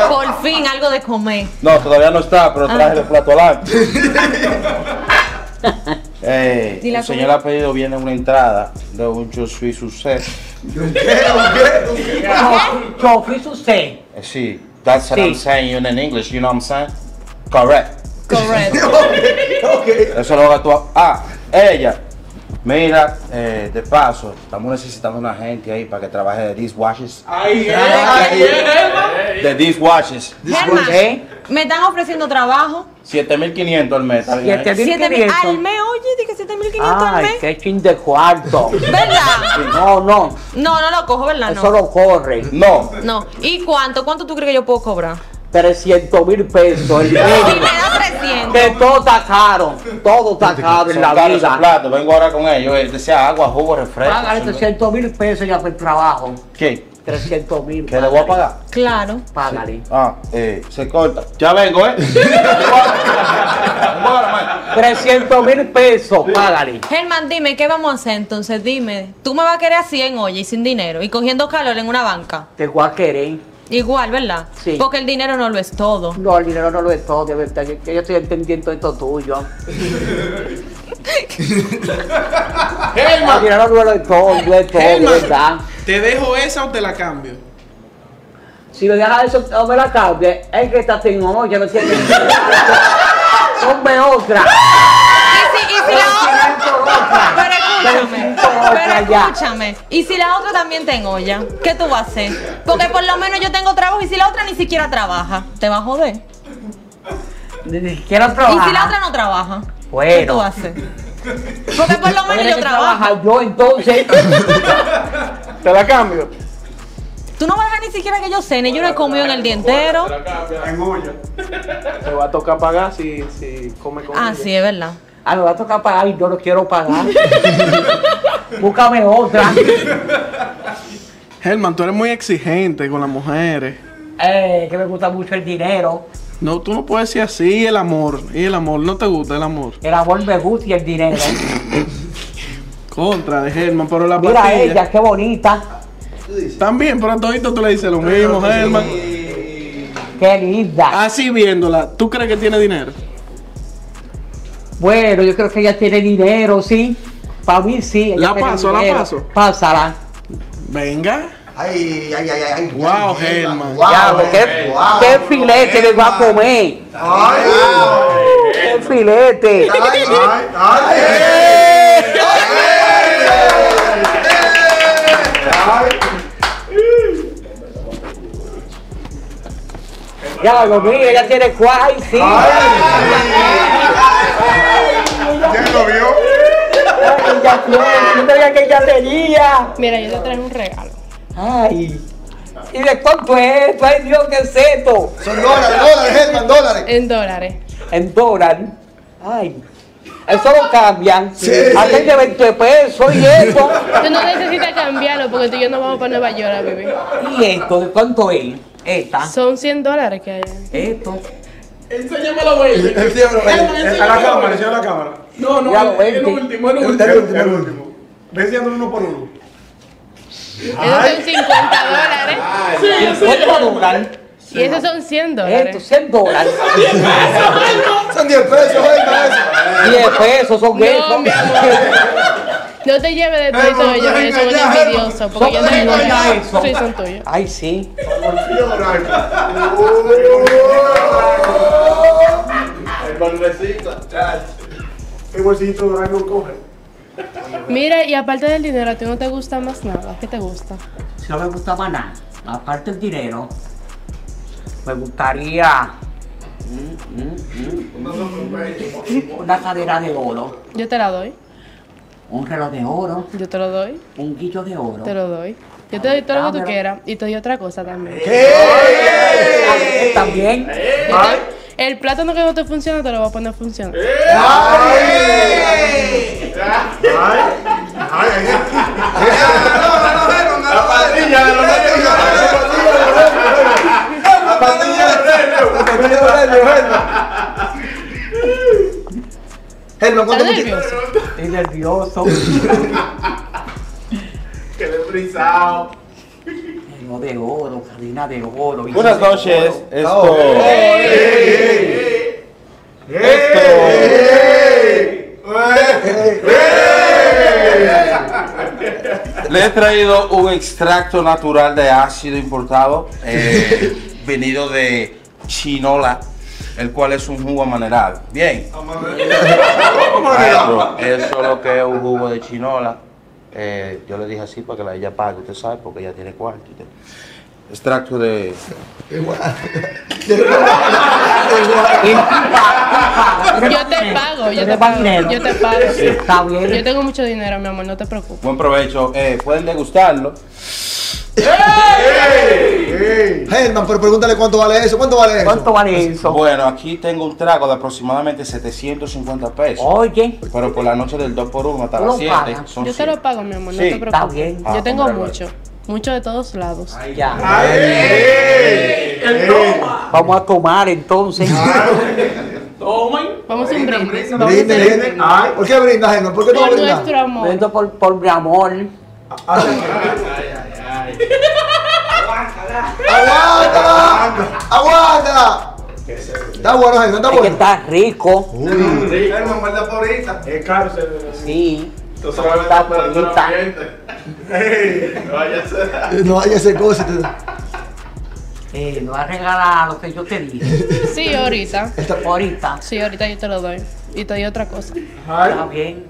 Por fin algo de comer. No, todavía no está, pero traje el plato adelante. Eh, ¿Y la el señor ha pedido viene una entrada de un yo suis succès. ¿Un qué? ¿Un usted. Eh, sí, that's what Sí. I'm saying in English, you know what I'm saying? Correct. Correcto. Ok. Eso lo hagas tú. Ah, ella. Mira, eh, de paso, estamos necesitando una gente ahí para que trabaje de dishwashers. Ahí es, Ay, ahí es. De dishwashers. ¿Eh? me están ofreciendo trabajo. 7500 al mes. ¿está bien? Siete mil. Siete mil 1500. al mes, oye, dije 7500 al Ay, mes. qué chin de cuarto. ¿Verdad? No, no. No, no lo cojo, ¿verdad? Eso No. no corre. No, No. ¿Y cuánto? ¿Cuánto tú crees que yo puedo cobrar? 300 mil pesos. El 300. Que todo está caro. Todo está caro en la vida. platos. Vengo ahora con ellos. eh, Desea agua, jugo, refresco. Págale Son- 300 mil pesos ya por el trabajo. ¿Qué? 300 mil. ¿Qué le voy a pagar? Claro. Págale. Ah, eh, se corta. Ya vengo, ¿eh? Bueno, man. 300 mil pesos. Págale. Germán, dime, ¿qué vamos a hacer entonces? Dime. Tú me vas a querer así en olla y sin dinero y cogiendo calor en una banca. Te voy a querer. Igual, ¿verdad? Sí. Porque el dinero no lo es todo. No, el dinero no lo es todo, de verdad. Yo, yo estoy entendiendo esto tuyo. El dinero no lo es todo, no es todo, de verdad. ¿te dejo esa o te la cambio? Si me dejas eso, no me la cambie. Es que esta tengo, yo no sé. Ponme otra. Y si, y si la otra. Pero escúchame. Necesito otra Pero escúchame. Y si la otra también en olla, ¿qué tú vas a hacer? Porque por lo menos yo tengo trabajo y si la otra ni siquiera trabaja, te va a joder. Ni siquiera Y trabajar. si la otra no trabaja, ¿qué Bueno. tú vas a hacer? Porque por lo menos yo trabajo. yo entonces. Te la cambio. Tú no vas a dejar ni siquiera que yo cene, yo no he comido en el día entero. En olla. Te va a tocar pagar si, si come con Ah, ella. sí, es verdad. Ah, me va a tocar pagar y yo no quiero pagar. Búscame otra. Helman, tú eres muy exigente con las mujeres. Eh, que me gusta mucho el dinero. No, tú no puedes decir así, el amor. Y el amor, no te gusta el amor. El amor me gusta y el dinero. Contra de Germán, pero la Mira patilla. ella, qué bonita. También, pero a todito tú le dices lo mismo, Germán. Qué linda. Así viéndola, ¿tú crees que tiene dinero? Bueno, yo creo que ella tiene dinero, sí. Para mí sí. ella La paso, la paso. Pásala. Venga. Ay, ay, ay, ay. Wow, Germán. Wow, Ya, qué, wow, qué filete me va a comer. Ay, Qué filete. ay, ay, ay. Ya lo mío, ella tiene cuay, sí. ¿Ya lo vio? Ay, ella tiene, no sabía que ella tenía. Mira, yo te traigo un regalo. Ay. ¿Y de cuánto es esto? Ay Dios, ¿qué es esto? Son dólares, dólares, Germán, dólares. En dólares. En dólar. Ay. Eso lo cambian. Sí. Hacen de 20 pesos y esto. Tú no necesitas cambiarlo porque tú y yo nos vamos para Nueva York a vivir. ¿Y esto? ¿De cuánto es? Esta. Son 100 dólares que hay. Esto. Enséñamelo, güey. El tiempo, el- A la cámara, enseña a la cámara. No, no, Ya el, el último, el el- último. el último, El último. último. Ve enseñándolo uno por uno. Esos son 50 dólares. 50 dólares. Y esos son 100 Esto, dólares. 100 dólares. Son 10 pesos, eso. 10 pesos son No, esos. mi amor. No te lleves de todo que ellos son venga ya, envidiosos. Porque yo Son no soy eso. Sí, son tuyos. Ay, sí. El bolsito. ¿Qué coge? Mira, y aparte del dinero, ¿a ti no te gusta más nada? ¿Qué te gusta? Si no me gustaba nada, aparte el dinero, me gustaría mm, mm, mm, una cadera de oro, Yo te la doy. un reloj de oro, Yo te lo doy. un guillo de oro. Te lo doy. Yo te doy todo lo que tú quieras. Y te doy otra cosa también. También, También. El plátano que no te funciona, te lo voy a poner a funcionar. La patilla de los Germán, ¿cuánto ¿Estás tú nervioso? Estoy nervioso. Que le he frisado. De oro, cadena de oro. Buenas de noches. oro. Esto. Le he traído un extracto natural de ácido importado, eh, venido de Chinola, el cual es un jugo amaneral. Bien. Eso es lo que es un jugo de Chinola. Eh, yo le dije así para que la ella pague, usted sabe, porque ella tiene cuarto. usted. Extracto de Yo te pago, yo te pago. dinero. Yo te pago. Está bien. Yo tengo mucho dinero, mi amor, no te preocupes. buen provecho. Eh, pueden degustarlo. Germán, pero pregúntale cuánto vale eso. ¿Cuánto vale eso? ¿Cuánto vale eso? Bueno, aquí tengo un trago de aproximadamente 750 pesos. Oye, Pero por la noche del 2 por 1 hasta ¿Tú las lo 7 pagas? son Yo te 100. lo pago, mi amor, no Sí, te está preocupes. bien. Yo tengo Ah, mucho. Mucho de todos lados. ya. Vamos a tomar entonces. Vamos a un brindis. Brinde, brinde. ¿Por qué brindas, Germán? ¿Por qué tú Por brindas? nuestro amor. Vendo por, por mi amor. ¡Aguanta! ¡Aguanta! Está bueno, Germán, está Es que bueno. está rico. Hermano, guarda por ahorita. Es caro. Sí. Tú Está bonita. Vaya a ser. No hay ese cosa. te- Eh, no va a regalar lo que yo te dije. Sí, ahorita. Ahorita. Sí, ahorita yo te lo doy. Y te doy otra cosa. Está bien.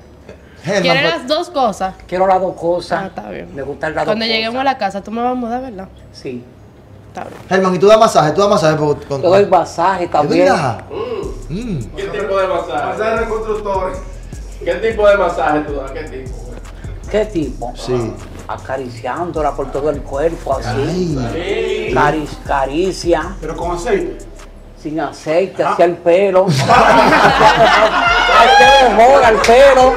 ¿Quieres Germán, las dos cosas? Quiero las dos Ah, cosas. está bien. Me gustan las dos Cuando cosas. lleguemos a la casa, tú me vas a mudar, ¿verdad? Sí. Está bien. Germán, ¿y tú das masaje? ¿Tú das masaje? Por, con... Doy masaje ¿Es también. verdad? Mm. ¿Qué tipo de masaje? Masaje de constructor. ¿Qué tipo de masaje tú das? ¿Qué tipo? ¿Qué tipo? Sí. Acariciándola por todo el cuerpo, así. Ay. Caric- caricia, Pero con aceite. sin aceite, hacia el pelo. Hacia mejor al pelo.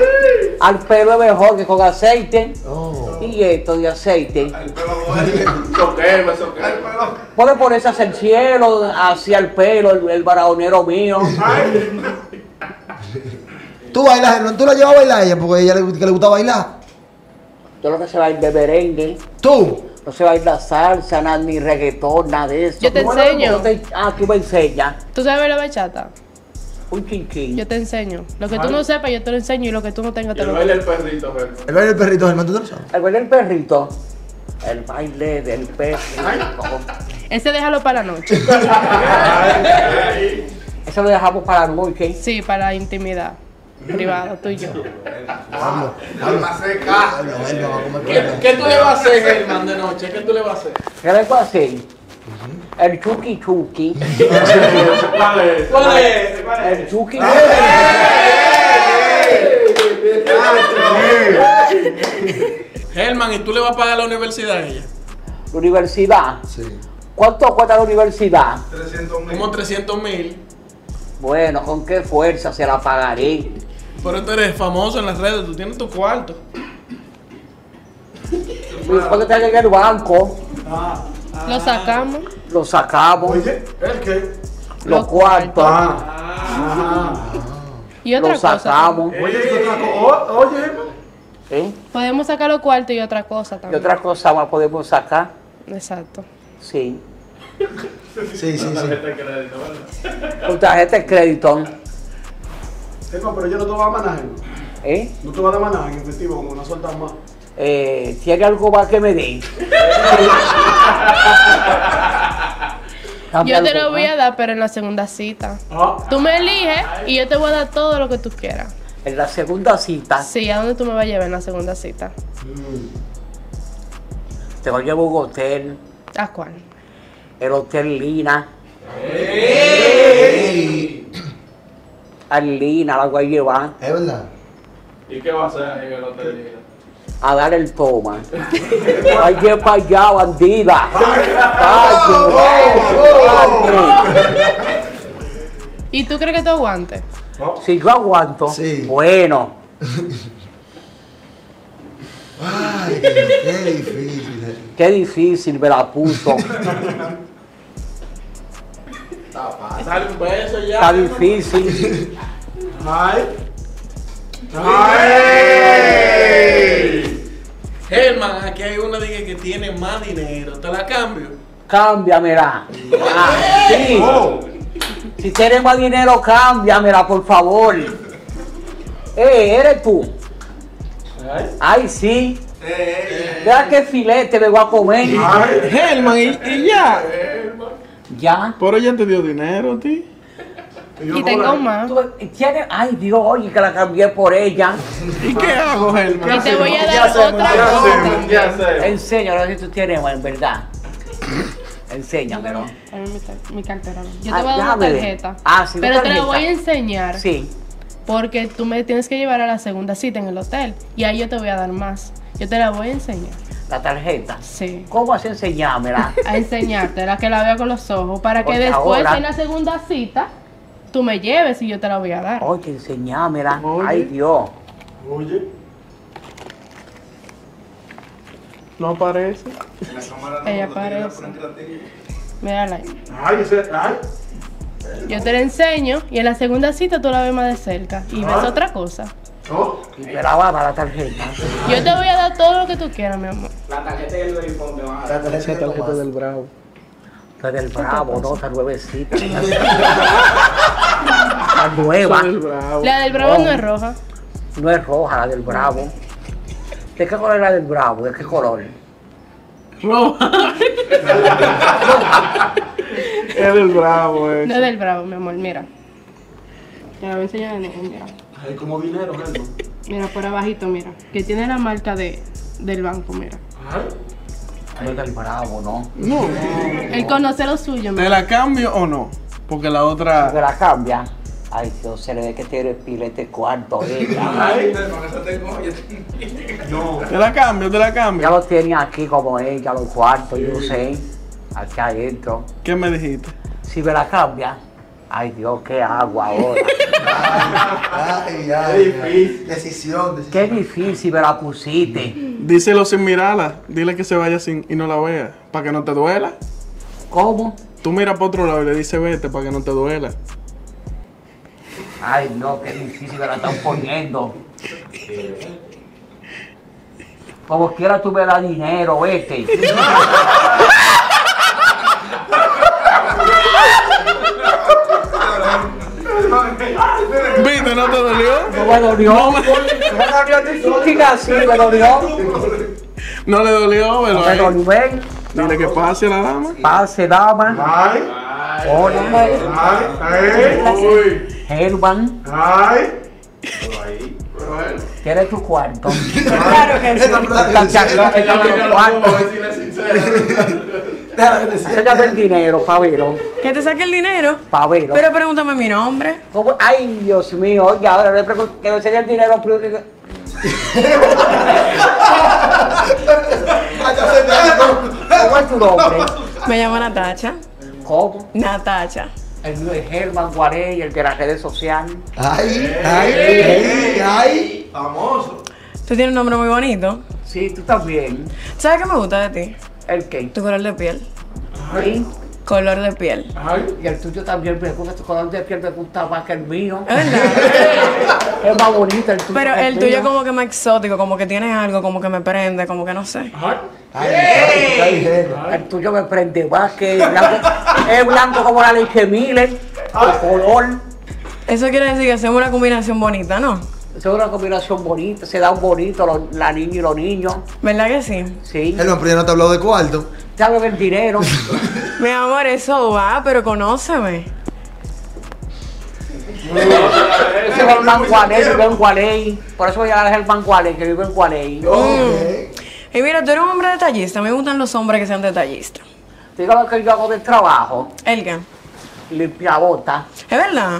Al pelo es mejor que con aceite. Oh. Y esto de aceite. El pelo. Puede ponerse hacia el cielo, hacia el pelo, el, el baraonero mío. ¿Tú bailas, Germán? ¿Tú la llevas a bailar a ella porque a ella le, que le gusta bailar? Yo lo que se va a ir de merengue. ¿Tú? No se va a ir la salsa, nada, ni reggaetón, nada de eso. Yo te enseño. te- ah, tú me enseñas. ¿Tú sabes la bachata? Un chinchín. Yo te enseño. Lo que tú no sepas, yo te lo enseño y lo que tú no tengas, te lo baile el perrito, Germán. El baile del perrito, Germán, ¿tú te lo sabes? El baile del perrito. El baile del perrito. Ese déjalo para la noche. Eso lo dejamos para la noche. Sí, para la intimidad. Privada, tú y yo. Vamos a comer ¿Qué, qué tú le vas a hacer, Germán, de noche? ¿Qué tú le vas a hacer? ¿Qué le puedo hacer? El chuki chuki. ¿Cuál es? ¿Cuál es? El chuki Germán, ¿y tú le vas a pagar la universidad a ella? Universidad. Sí. ¿Cuánto cuesta la universidad? 300 mil. Como 300 mil. Bueno, ¿con qué fuerza se la pagaré? Pero tú eres famoso en las redes, tú tienes tu cuarto. Después que en el banco, Lo sacamos. lo sacamos, Oye, ¿el qué? los cuartos, Y otra los cosa. sacamos. Oye, ¿qué otra co- o- Oye, ¿sí? Podemos sacar los cuartos y otra cosa Y también. otra cosa más podemos sacar. Exacto. Sí. Sí, sí, sí. Con tarjeta de crédito. Germán, pero yo no te voy a manejar. ¿eh? No te voy a dar manejar en efectivo, como no sueltas más. Eh, ¿Tiene algo más que me dé? Yo te lo voy a dar, pero en la segunda cita. Ah, Tú me eliges y yo te voy a dar todo lo que tú quieras. En la segunda cita, Sí, ¿a dónde tú me vas a llevar en la segunda cita? te voy a llevar a un hotel, ¿A cuál? el Hotel Lina. Al Lina la voy a llevar Es verdad. ¿Y qué va a hacer ahí en el hotel? A dar el toma. Vaya para allá, bandida. ¿Y tú crees que tú aguantes? Si yo aguanto, Sí. bueno. Ay, qué, difícil. eh. Qué difícil me la puso. Dale un beso ya. Está difícil. ay. Germán, aquí hay una dije que tiene más dinero. ¿Te la cambio? Cámbiamela. Ah, sí. Si tienes más dinero, cámbiamela, por favor. Eh, eres tú. Ay, sí. Vea qué filete me voy a comer. Germán, ¿y, y ya? Ya. Pero ella te dio dinero, ti. Y tengo más. Ay, Dios, oye, que la cambié por ella. ¿Y qué hago, Germán? Y te voy a dar otra cosa. Ya sé. Enséñalo si tú tienes, en verdad. Enséñamelo. Mi, mi cartera. Yo te voy a dar una tarjeta. Ah, sí, una pero te la voy a enseñar Sí. porque tú me tienes que llevar a la segunda cita en el hotel. Y ahí yo te voy a dar más. Yo te la voy a enseñar. La tarjeta. Sí. ¿Cómo así enseñármela? A enseñarte, la que la vea con los ojos. Para que Porque después ahora- en la segunda cita tú me lleves y yo te la voy a dar. Oye, enseñámela. Oye. Ay, Dios. Oye. No aparece. Ella aparece. Mírala ahí. Ay, ese. Ay. Yo te la enseño y en la segunda cita tú la ves más de cerca y ves otra cosa. Oh. Y me la va a dar la tarjeta. Yo te voy a dar todo lo que tú quieras, mi amor. La tarjeta y el verifón te van a dar. La tarjeta de Tomás. del Bravo. La del Bravo, no, está nuevecita. La nueva. del Bravo. La del Bravo no es roja. No es roja, la del Bravo. ¿De qué color es la del Bravo? ¿De qué color? Roja. es del Bravo, eh. No es del Bravo, mi amor, mira. Te la voy a enseñar de nuevo, mira. Ay, como dinero. Mira, por abajito, mira. Que tiene la marca de, del banco, mira. Ay. No es del Bravo, ¿no? Él conoce lo suyo, ¿Te la cambio o no? Porque la ¿Se otra. la cambia? Ay, Dios, se le ve que tiene pilete cuarto ella. Ay. No. ¿Te la cambio? ¿Te la Ya cambio? lo tiene aquí como ella, los cuartos, yo sé. Aquí adentro. ¿Qué me dijiste? Si me la cambia, ay Dios, ¿qué hago ahora? Ay, ay, ay. Decisión, decisión. Qué difícil me la pusiste. Díselo sin mirarla. Dile que se vaya sin y no la vea. Para que no te duela. ¿Cómo? Tú miras para otro lado y le dices vete para que no te duela. Ay, no, qué difícil me la están poniendo. Como quiera tú me das dinero, vete. ¿Viste? ¿No te dolió? No me dolió. No me dolió chica así, me dolió. No le dolió, pero No me dolió. Ven, Dile que pase la dama. pase, dama. Ay, Órale. ay, ay, Herman, ay. ¿quieres tu cuarto? Claro que sí. tu cuarto. Enséñame el dinero, Pavero. Que te saque el dinero. Pavero. Pero pregúntame mi nombre. ¿Cómo? Ay, Dios mío, oye, ahora le pregunto que me enseñe el dinero. pero- ¿Cómo es tu nombre? Me llamo Natacha. ¿Cómo? Natacha. El mío es Germán Guarey, el de las redes sociales. Ay, ay, ay, ay. Famoso. Tú tienes un nombre muy bonito. Sí, tú también. ¿Sabes qué me gusta de ti? ¿El qué? Tu color de piel. Sí. Color de piel. Y el tuyo también me gusta, tu color de piel me gusta más que el mío. Es verdad. Es más bonito el tuyo. Pero el tuyo mío. como que más exótico, como que tiene algo, como que me prende, como que no sé. El tuyo me prende más que el blanco. Es blanco como la leche Miller. El color. Eso quiere decir que hacemos una combinación bonita, ¿no? Es una combinación bonita, se da un bonito los- la niña y los niños. ¿Verdad que sí? Sí. Hermano, pero yo no te hablado de cuarto. Ya el dinero. Mi amor, eso va, pero conóceme. Ese es el Mangualey, vive en Gualey. Por eso voy a dar el Mangualey, que vive en Gualey. Y mira, tú eres un hombre detallista. Me gustan los hombres que sean detallistas. Diga lo que yo hago de trabajo. ¿El qué? Limpia bota. ¿Es verdad?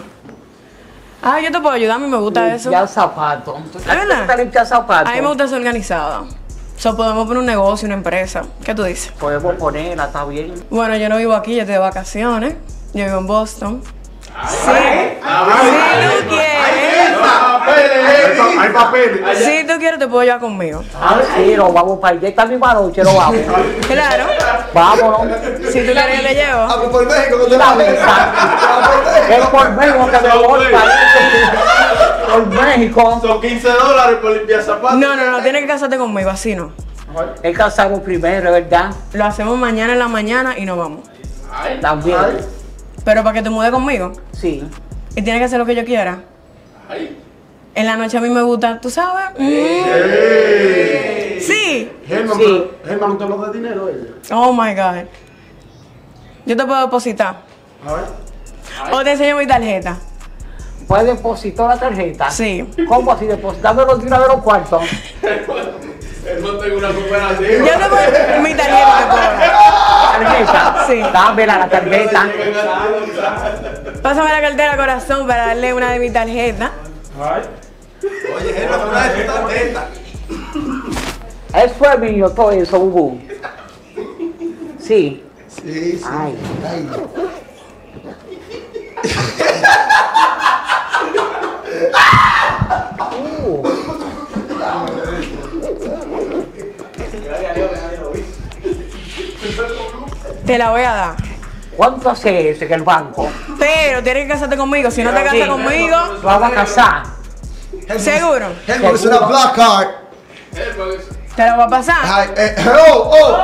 Ah, yo te puedo ayudar, a mí me gusta eso. Limpia zapatos. ¿Es verdad? ¿Te limpia zapatos? A mí me gusta ser organizada. O sea, podemos poner un negocio, una empresa. ¿Qué tú dices? Podemos ponerla, está bien. Bueno, yo no vivo aquí, yo estoy de vacaciones. Yo vivo en Boston. Sí. Si tú quieres, Hay papeles. si tú quieres, te puedo llevar conmigo. Ah, sí, nos vamos para allá. Esta misma noche nos vamos. Claro. Vámonos. Si tú quieres, te llevo. Ah, pues por México no te La vas visa. Es por México que me voy para allá. Por México. Son 15 dólares por limpiar zapatos. No, no, no, tienes que casarte conmigo, así no. Es casado primero, ¿verdad? Lo hacemos mañana en la mañana y nos vamos. También. Pero para que te mudes conmigo. Sí. Y tienes que hacer lo que yo quiera. En la noche a mí me gusta, ¿tú sabes? Mm. Sí. Germán, Sí. no te lo da dinero ella. Oh my God. Yo te puedo depositar. A ver. O te enseño mi tarjeta. ¿Puedes depositar la tarjeta? Sí. ¿Cómo así? Depositándolo de de los cuartos. Él no tengo una Yo cooperativa. te puedo. Mi tarjeta te. ¿Tarjeta? Sí. Dámela la tarjeta. Pásame la cartera corazón para darle una de mi tarjeta. Oye, Germán, una de tus tarjetas. Eso es mío, todo eso, Bubu. Sí. Sí, sí. Ay. Ay. Te la voy a dar. ¿Cuánto hace ese que el banco? Pero tienes que casarte conmigo. Si no te casas conmigo, Vamos a casar. seguro. Germán, es una black card. Te la voy a pasar. Ay, eh, oh, oh,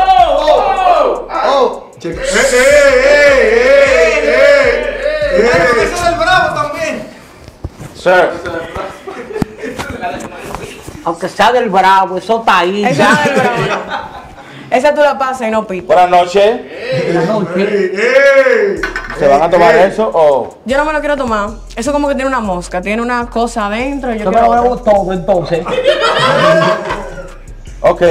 oh, oh. ¡Eh, eh, eh, eh, eh! Ese es el bravo también. Sir, Aunque sea del bravo, eso está ahí. Esa ya. no es el bravo. Esa tú la pasas y no pito. buenas noches. La noche. ¡Eh! ¿Se van a tomar eso o...? Yo no me lo quiero tomar. Eso como que tiene una mosca, tiene una cosa adentro y yo Yo me lo bebo todo entonces. Ok.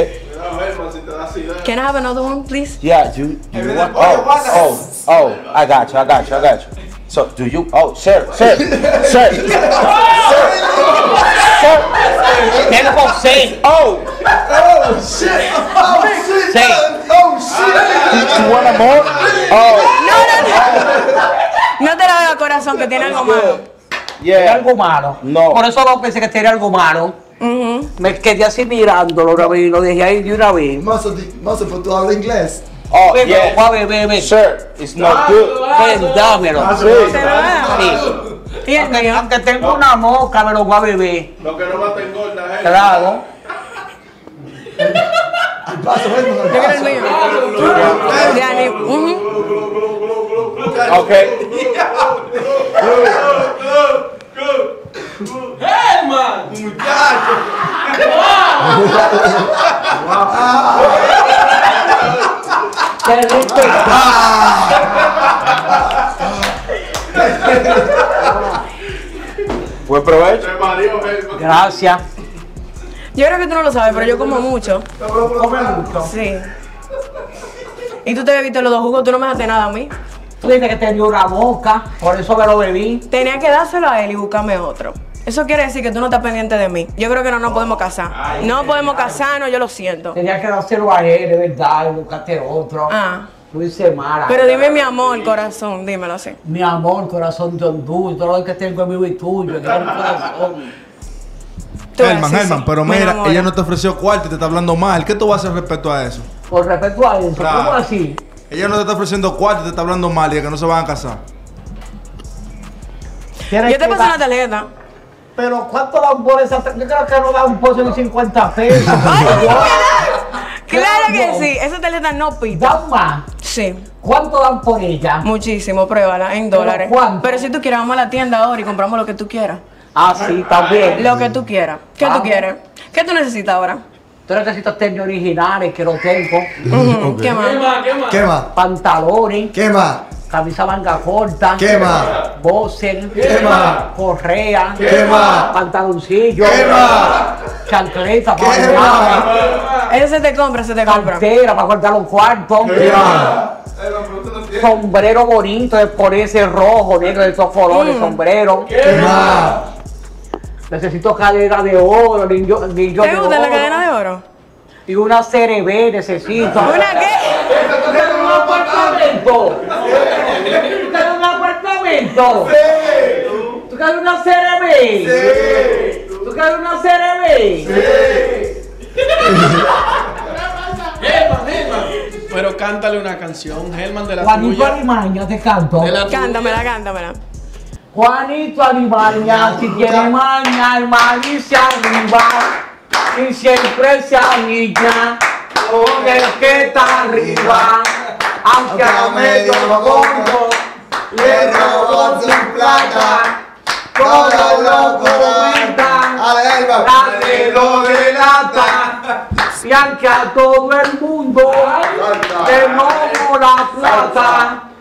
Can I have another one, please? Yeah, you, you want... Oh, oh, oh, I got you, I got you, I got you. So, do you... Oh, sir, sir, sir, Tengo seis. Oh, Oh, shit. Oh, shit. Sí. Oh, shit. you want more? Oh, No te la veo corazón, que tiene algo malo. Tiene yeah. algo malo. No. Por eso no pensé que tenía algo malo. Ujú. Me quedé así mirándolo una vez y lo dejé ahí de una vez. Mazo, pero tú hablas inglés. Oh, Ven, yeah. a beber, ven. Sir, it's not good. Ven, dámelo. Sí. A Aunque, mío. aunque tengo una mosca, me lo voy a beber. Lo que no mata engorda, Germán. Claro. Al paso, Helman, al Yo quiero el paso. mío. Diane, ujú. Ok. Te respeto. Buen provecho. Gracias. Yo creo que tú no lo sabes, pero yo como mucho. Sí. Y tú te bebiste los dos jugos, tú no me dejaste nada a mí. Tú dices que tenía una boca, por eso me lo bebí. Tenía que dárselo a él y buscarme otro. Eso quiere decir que tú no estás pendiente de mí. Yo creo que no nos podemos casar. No podemos casarnos, yo lo siento. Tenía que dárselo a él, de verdad, y buscaste otro. Ah. Tú dices mala. Pero dime mi amor, corazón, dímelo así. Mi amor, corazón de Honduras, todo lo que tengo es mío y tuyo, que es el corazón. Helman, sí, pero mira, ella no te ofreció cuarto y te está hablando mal. ¿Qué tú vas a hacer respecto a eso? Con respecto a eso, Claro. ¿cómo así? Ella no te está ofreciendo cuarto y te está hablando mal y de que no se van a casar. Yo te paso una tarjeta. Pero ¿cuánto dan por esa? Yo creo que no dan un pozo de 50 pesos. Claro que sí, esa tarjeta no pita. ¿Dan más? Sí, ¿Cuánto dan por ella? muchísimo, pruébala en dólares. cuánto? Pero si tú quieres, vamos a la tienda ahora y compramos lo que tú quieras. Ah, sí, también. Lo que tú quieras. ¿Qué tú quieres? ¿Qué tú necesitas ahora? Tú necesitas tenis originales, que no tengo. Ujú, ¿Qué más? ¿Qué más? Pantalones, ¿Qué más? Camisa manga corta. ¿Qué más? Boxer. ¿Qué más? Correa. ¿Qué más? Pantaloncillo. ¿Qué más? Chancleta para ¿Qué bailar. más? Ese se te compra, se te compra. Cartera para cortar los cuartos. Sombrero bonito de ponerse rojo, negro, de esos colores, sombrero. ¿Qué más? Necesito cadena de oro, anillo, anillo ¿Te de gusta la cadena de oro? Y una CRB necesito. ¿Una qué? ¿Tú quieres un apartamento? ¿Tú quieres un apartamento? ¿Tú quieres una CRB? ¿Tú quieres una CRB? Pero cántale una canción, Helman de la Juanito tuya. Alimaña, te canto. De la tuya. Cántamela, cántamela. Juanito Alimaña, si tiene maña, el malicia arriba. Y siempre se anilla con el que está arriba. Aunque a medio gordo le robó su plata. Todo lo comentan, nadie lo delata. Y aunque a todo el mundo le robó la plata.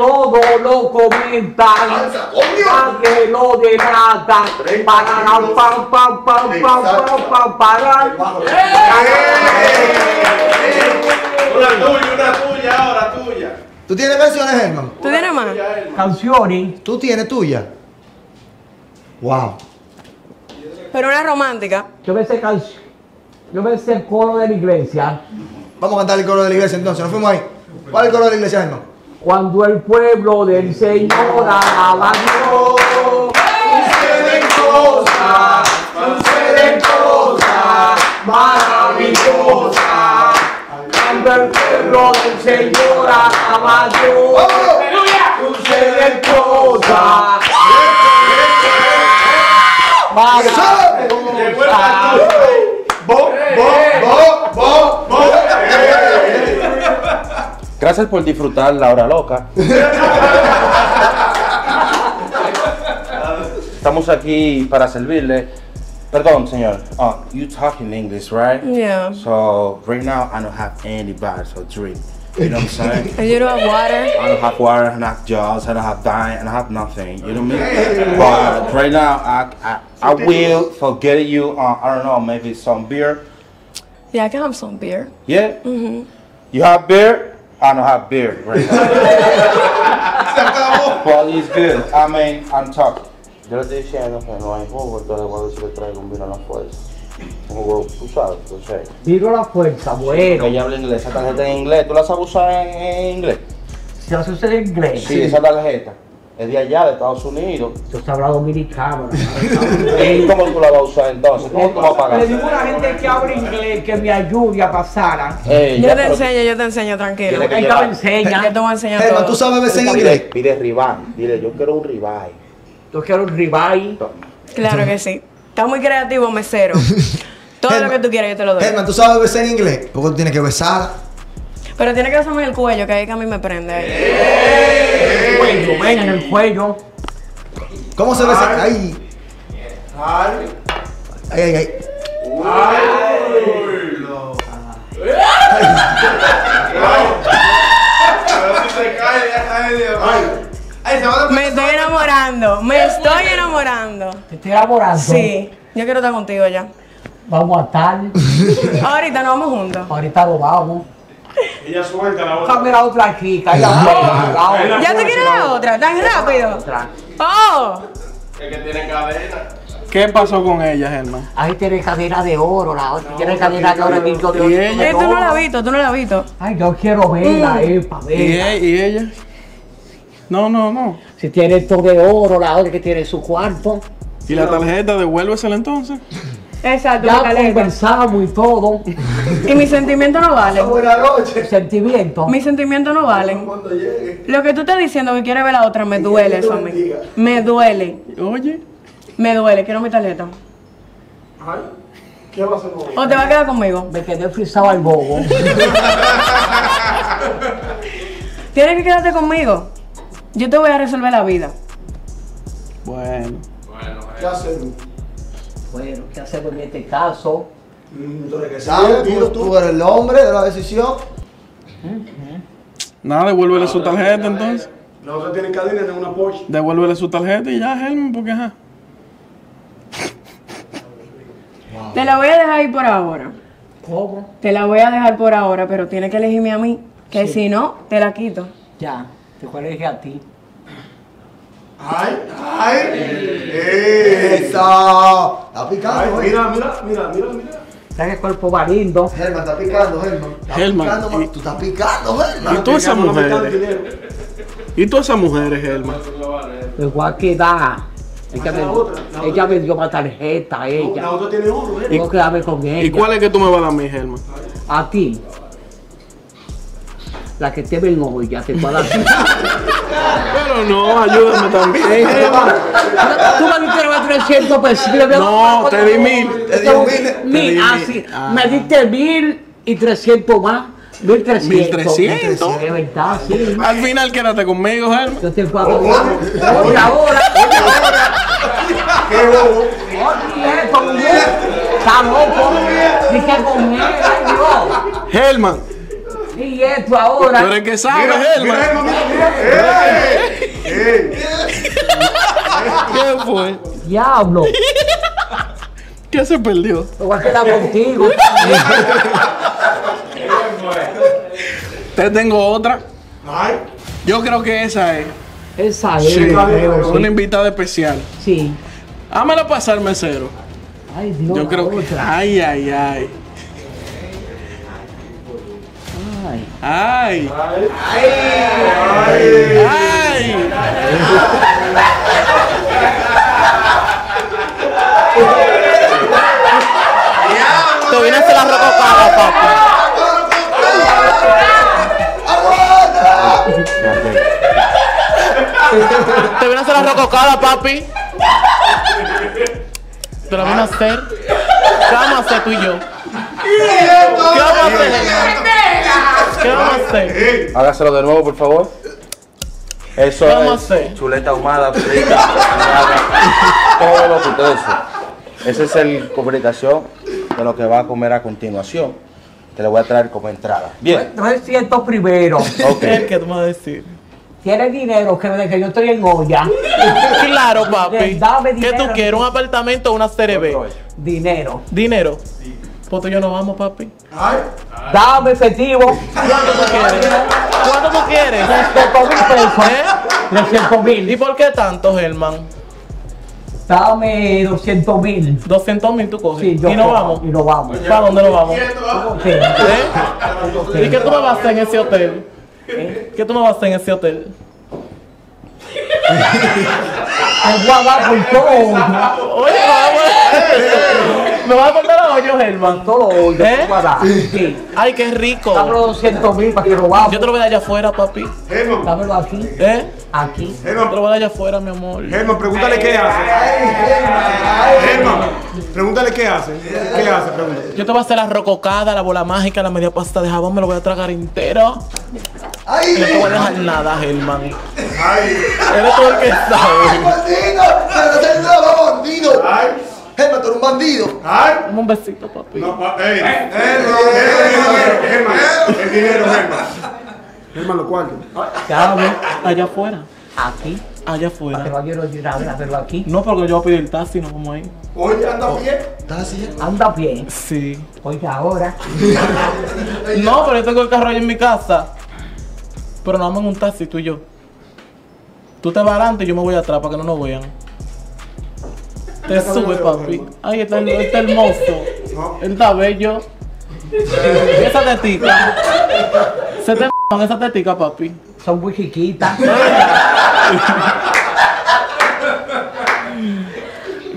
Todo lo comentan, nadie lo delata. Para pam pam pam pam pam pam para. Una tuya, una tuya, ahora tuya. ¿Tú tienes canciones, Herman? ¿Tú tienes más? Canciones. ¿Tú tienes tuya? Wow. Pero una romántica. Yo me sé canción. Yo me sé el coro de la iglesia. Vamos a cantar el coro de la iglesia entonces. Nos fuimos ahí. ¿Cuál es el coro de la iglesia, Herman? Cuando el pueblo del Señor alaba a Dios, suceden cosas, suceden cosas maravillosas. Cuando el pueblo del Señor alaba a Dios, suceden cosas maravillosas. Bo, bo, bo, bo, bo. Gracias por disfrutar la hora loca. Estamos aquí para servirle. Perdón, señor. Oh, you talk in English, right? Yeah. So right now I don't have anybody or drink. You know what I'm saying? And you don't have water? I don't have water, I don't have jaws, I don't have dime, I don't have nothing. You know what I mean? But right now I I, I will forget you. Uh, I don't know, maybe some beer. Yeah, I can have some beer. Yeah. Mhm. You have beer? I don't have beer right now. well, it's good. I mean, I'm talking. Yo le estoy diciendo que no hay jugo, entonces voy a si le traigo un vino a la fuerza. Un jugo, tú sabes, tú sabes. Vino la fuerza, bueno. Ella habla inglés, esa tarjeta en inglés. ¿Tú la sabes usar en, en inglés? Se hace usted en inglés. Sí, esa tarjeta. Es de allá, de Estados Unidos. Yo te hablo dominicano. ¿Y cómo tú la vas a usar entonces? ¿Cómo tú vas a pagar? Le digo a la gente que habla inglés que me ayude a pasar. Ey, Yo ya, te enseño, yo te enseño, tranquilo. Que te enseña. Yo te voy a enseñar. ¿tú sabes veces en inglés? pide ribeye. Dile, yo quiero un ribeye. Yo quiero un ribeye. Claro que sí. Está muy creativo, mesero. Todo Germán. lo que tú quieras yo te lo doy. Germán, ¿tú sabes besar en inglés? Porque tú tienes que besar. Pero tiene que besarme en el cuello, que ahí que a mí me prende. El cuello, ven en el cuello. ¿Cómo se besa? Ay. Ay, ay, ay. Me estoy enamorando, me estoy enamorando. Te estoy enamorando. Sí, yo quiero estar contigo ya. Vamos a estar. Ahorita nos vamos juntos. Ahorita lo vamos. Ella suelta la otra. Dame la otra chica. ella. ¿Ya te quieres la otra? ¿Tan rápido? Otra. ¡Oh! Es que tiene cadena. ¿Qué pasó con ella, Germán? Ahí tiene cadena de oro, la otra tiene cadena de oro, ¿Y oro. ella? Eh, tú no la has visto, tú no la has visto. Ay, yo quiero verla, eh, para ¿Y verla. ella? ¿Y ella? No, no, no. Si tiene esto de oro, la otra que tiene su cuarto. ¿Y la tarjeta? Devuélvesela entonces. Exacto, Ya conversamos y todo. Y mis sentimientos no valen. Buenas noches. Sentimiento. Mis sentimientos no valen. Cuando llegue. Lo que tú estás diciendo que quieres ver la otra, me duele eso a mí. Me duele. Oye. Me duele, quiero mi tarjeta. Ay, ¿qué va a hacer con O te vas a quedar conmigo. Me quedé frisado al bobo. Tienes que quedarte conmigo. Yo te voy a resolver la vida. Bueno. ¿Qué hacemos? Bueno, ¿qué hacemos en este caso? Mm, Tú tú, eres el hombre de la decisión. Nada, devuélvele su tarjeta entonces. La otra tiene cadena en una Porsche. Devuélvele su tarjeta y ya, Germán, porque ajá. Te la voy a dejar ir por ahora. ¿Cómo? Te la voy a dejar por ahora, pero tienes que elegirme a mí. Que si no, te la quito. Ya, te voy a elegir a ti. Ay, ay. Eso. Está picando, mira, mira, mira, mira, mira. Trae el cuerpo va lindo. Germán, está picando, Germán. Está Germán, picando, man. y- Tú estás picando, Germán. ¿Y tú esas a la mujeres? ¿Y tú esas mujeres, Germán? Me voy a quedar. Ella La me, otra, la ella me dio una tarjeta, La ella. otra tiene oro, ¿eh? Tengo que quedarme con ella. ¿Y cuál es que tú me vas a dar a mí, Germán? A ti. La que te ven hoy, ya te puedo dar. Pero no, ayúdame también. Tú me diste más 300 pesos. No, te di mil. Te di Mil, mil. así. Ah. Me diste mil y 300 más. 1300. 1300. De verdad, sí. Al final quédate conmigo, Germán. Yo te pago. Oye, ahora, oye, ahora. ¡Qué bobo! Oye, esto, mujer. Está loco. Dije con él, ay Dios. Germán, Y esto ahora. tú eres que sabe, Mira, Germán. mira, mira, mira. ¡Ey! ¡Ey! ¿Qué fue? Diablo. ¿Qué se perdió? Me voy a quedar contigo. Te tengo otra. Ay, Yo creo que esa es. Esa es. Sí, una invitada especial. Sí. Hámela pasar, mesero. Ay, Dios. Yo creo que. otra. Ay, ay, ay. Ay. Ay. Ay. Te vine a hacer la rococada, papi. Te vine a hacer la rococada, papi. Te la vine a hacer. ¿Qué vamos a hacer tú y yo? ¿Qué vamos a hacer? ¿Qué vamos a hacer? Hágaselo de nuevo, por favor. Eso ¿Qué vamos a es hacer? chuleta ahumada, frita, ahumada, todo lo que usted desee. Esa es el comunicación de lo que va a comer a continuación. Que le voy a traer como entrada. Bien. 300 primero. Ok. ¿Qué tú me vas a decir? ¿Tienes dinero que, que yo estoy en olla? Claro, papi. Dame ¿Qué tú quieres? ¿Un apartamento o una CRB? Dinero. ¿Dinero? Pues tú y yo nos vamos, papi. Dame efectivo. ¿Cuánto tú quieres? ¿Cuánto tú quieres? 300 mil pesos. ¿Eh? 300 mil. ¿Y por qué tanto, Germán? Dame 200 mil. 200 mil tú coges. Sí, yo y nos vamos. Y nos vamos. ¿Para dónde nos vamos? Sí. ¿Eh? ¿Y qué tú me vas a hacer en ese hotel? ¿Qué tú me vas a hacer en ese hotel? A dar con todo. Oye, vamos. ¿Me vas a cortar los hoyos, Germán? Todo lo hoyo. ¿Eh? te voy a dar. Sí. Ay, qué rico. Dame los 200 mil para que lo vamos. Yo te lo voy a dar allá afuera, papi. Dámelo aquí. ¿Eh? Aquí. Te lo voy a dar allá afuera, mi amor. Germán, pregúntale qué hace. Germán, pregúntale qué hace. ¿Qué hace? Pregúntale. Yo te voy a hacer la rococada, la bola mágica, la media pasta de jabón, me lo voy a tragar entero. ¡Ay! No te voy a dejar nada, Germán. Ay. Eres tú el que ¡Ay, sabe. bandido! ¡Se lo se lo bandido! Ay. Germán, tú eres un bandido. Ay. Un besito, papi. No, pa- ey. Germán, Germán, el dinero, Germán. Germán, lo cuartos. Llame, allá afuera. Aquí. Allá Pero afuera. quiero ir a verlo aquí. No, porque yo voy a pedir el taxi, no vamos ahí. Oye, anda bien. ¿Estás así? Anda bien. Sí. Oye, ahora. No, pero yo tengo el carro ahí en mi casa. Pero no vamos en un taxi, tú y yo. Tú te vas adelante y yo me voy atrás para que no nos vean. Te sube, papi. Ay, está, está hermoso. Él está bello. Y esa tetica. Se te con esa tetica, papi. Son muy chiquitas.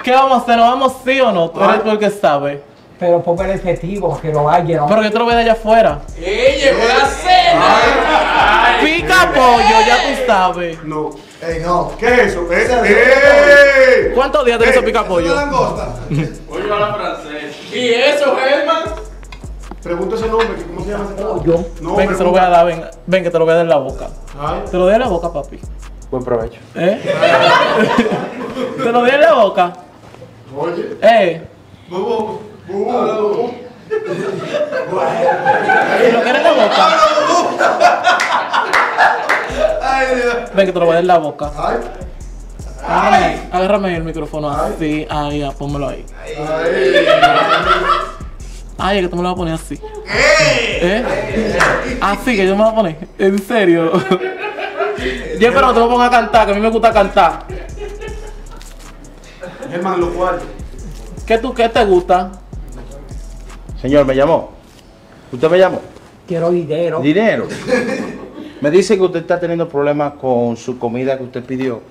¿Qué vamos a hacer? ¿Nos vamos sí o no? Tú eres tú el que sabe. Pero ponme el efectivo, que lo vaya. ¿no? Pero yo te lo voy dar allá afuera. ¡Ey, llegó la cena! Pica pollo, ya tú sabes. No. ¡Ey, no! ¿Qué es eso? Es- ¡Ey! ¿Cuántos días tenés ese pica pollo? Oye, habla francés. ¿Y eso, Germán? Pregunta ese nombre, ¿cómo se llama ese? Yo. No, Ven que te lo voy a dar, ven, ven que te lo voy a dar en la boca. Ay. Te lo doy en la boca, papi. Buen provecho. ¿Eh? te lo doy en la boca. Oye. Eh, Bubu. Bubu. Si lo quieres en la boca. Ven que te lo voy a dar en la boca. Ay. Agárrame, agárrame el micrófono así. Ahí, ya, pónmelo ahí. Ay. Ay, es que tú me lo vas a poner así. ¿Eh? Así que yo me lo voy a poner. En serio. Yo espero que te lo pongas a cantar, que a mí me gusta cantar. Germán, lo cuartos. ¿Qué, tú, qué te gusta? Señor, ¿me llamó? ¿Usted me llamó? Quiero dinero. Dinero. Me dice que usted está teniendo problemas con su comida que usted pidió.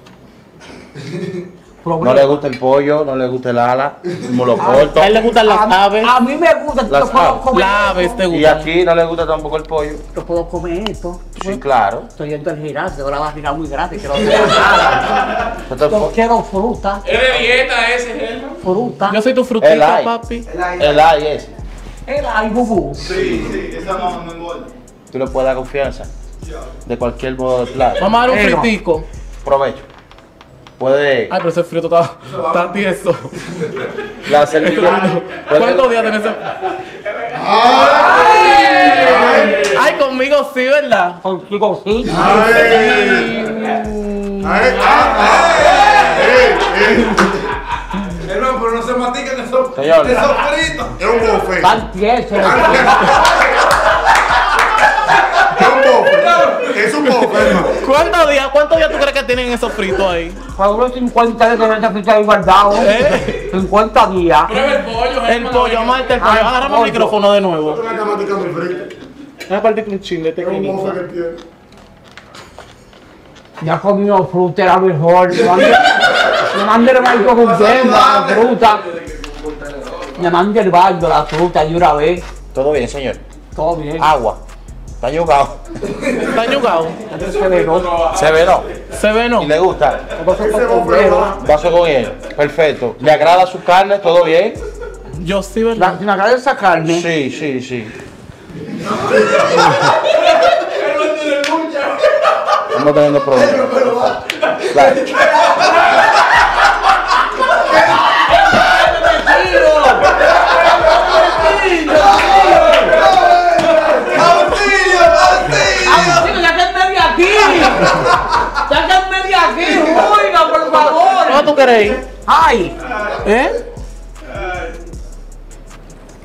No le gusta el pollo, no le gusta el ala, como lo corto. A él le gustan las a, aves. a mí me gusta, Las yo puedo aves. comer Las aves Y gustan. aquí no le gusta tampoco el pollo. Yo puedo comer esto. Sí, claro. Estoy yendo al gimnasio, tengo la barriga muy grande, quiero hacer nada. Yo quiero fruta, ¿Es de dieta ese, Germán? fruta. Yo soy tu El frutita, ay. papi. El ay ese. El ay, bubú. Sí, sí, esa no me engorda. Tú le puedes dar confianza. De cualquier modo de plato. Vamos a dar un Pero- fritico. Provecho. Puede. Ay, pero ese frito está, está tieso. La servilleta. ¿Cuántos puede- días tenés ese? Ay, conmigo sí, ¿verdad? Contigo sí. Ay. Ay, ah, ey, Germán, pero no se matican esos, Señor. esos fritos. Es un bofe. Tan tieso. Es un bofe. Es un bofe, hermano. ¿Cuántos días, cuántos días tú crees que tienen esos fritos ahí? Para unos 50 días de esa ficha ahí guardado. ¿Eh? 50 días. Prueba el pollo, El pollo, amarte el pollo. Ay, Agárrame el pollo. micrófono de nuevo. Tú me estás masticando el frito. Este Es un bofe que tiene. Ya comido fruta, era mejor. Me mandé el baño con yema, la fruta. Me mandé el baño, la fruta, y una vez. Todo bien, señor. Todo bien. Agua. Está yugado. Está ñugado. Entonces, bueno, Se ve, no. Se ve, no. Y le gusta. Vaso con él. Perfecto. ¿Le agrada su carne? ¿Todo bien? Yo sí, ¿verdad? me de esa carne, Sí, sí, sí. Estamos teniendo problemas. Claro. ¡Ay! ¿Eh?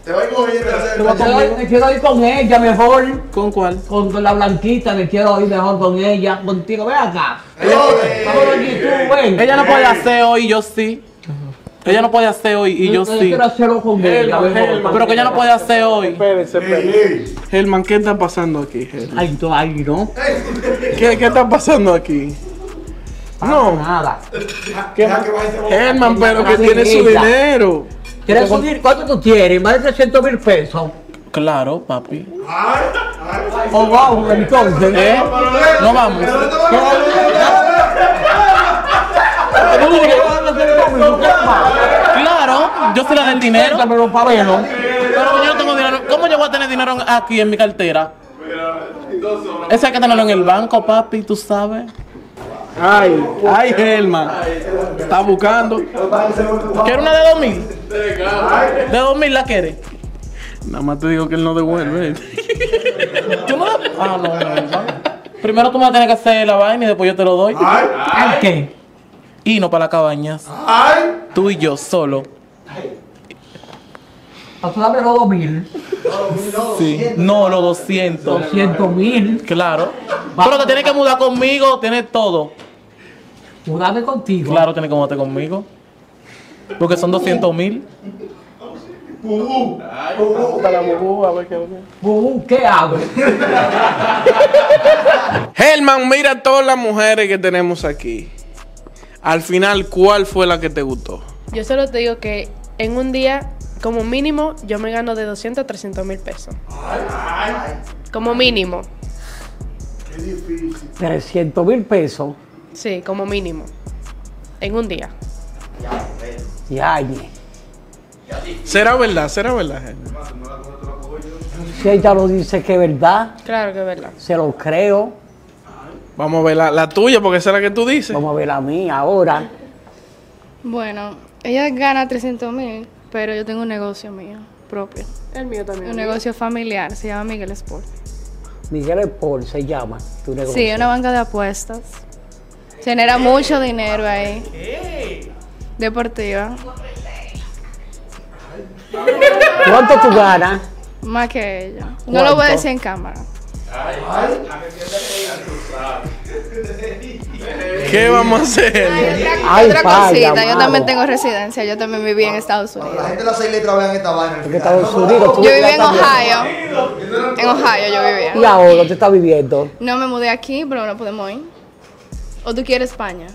Te voy quiero, ir- me quiero ir con ella mejor. ¿Con cuál? Con la blanquita, me quiero ir mejor con ella. Contigo, ven acá. Ella no puede hacer hoy, yo sí. Ella no puede hacer hoy y yo Yo sí. quiero hacerlo con ella. Pero que ella no puede hacer hoy. Espérense, espérense. Germán, ¿qué está pasando aquí? Ay, tú, ay, no. ¿Qué, qué está pasando aquí? No. Nada. ¿Qué. Germán, pero que tiene su dinero. ¿Quieres subir? ¿Cuánto tú quieres? Más de 300 mil pesos. Claro, papi. Ay, ay. O vamos, entonces. ¿Eh? No vamos. Claro, yo soy la del dinero. Pero. Pero yo no tengo dinero. ¿Cómo yo voy a tener dinero aquí en mi cartera? Ese hay que tenerlo en el banco, papi, tú sabes. Ay, ay, Germán. Está buscando. ¿Quiere una de 2000? ¿De 2000 la quiere? Nada más te digo que él no devuelve. ¿Tú no? Ah, no, Germán. Primero tú me vas a tener que hacer la vaina y después yo te lo doy. ¿El qué? Y no para las cabañas. Tú y yo solo. ¿Tú sabes los 2000? Sí. No, los 200. 200 mil. Claro. Pero te tienes que mudar conmigo, tienes todo. Mudarme contigo. Claro, tienes que mudarte conmigo. Porque son 200 mil. Uh, ¿Qué hago? Helman, mira todas las mujeres que tenemos aquí. Al final, ¿cuál fue la que te gustó? Yo solo te digo que en un día, como mínimo, yo me gano de 200 a 300 mil pesos. Como mínimo. 300 mil pesos. Sí, como mínimo. En un día. Ya, ñe. ¿Será verdad? ¿Será verdad? Si ella lo dice que es verdad, Claro que es verdad. se lo creo. Vamos a ver la, la tuya, porque esa es la que tú dices. Vamos a ver la mía ahora. Bueno, ella gana 300 mil, pero yo tengo un negocio mío propio. El mío también. Un negocio familiar, se llama Miguel Sport. Miguel Sport se llama tu negocio. Sí, una banca de apuestas. Genera mucho dinero ahí. Deportiva. ¿Cuánto tú ganas? Más que ella. No lo voy a decir en cámara. ¿Qué vamos a hacer? Ay, Otra cosita, yo también tengo residencia, yo también viví en Estados Unidos. La gente de las seis letras vean esta vaina. Porque Estados Unidos. tú Yo viví en. Ohio. En Ohio yo ¿Y vivía. ahora dónde estás viviendo? No me mudé aquí, pero no podemos ir. ¿O tú quieres España?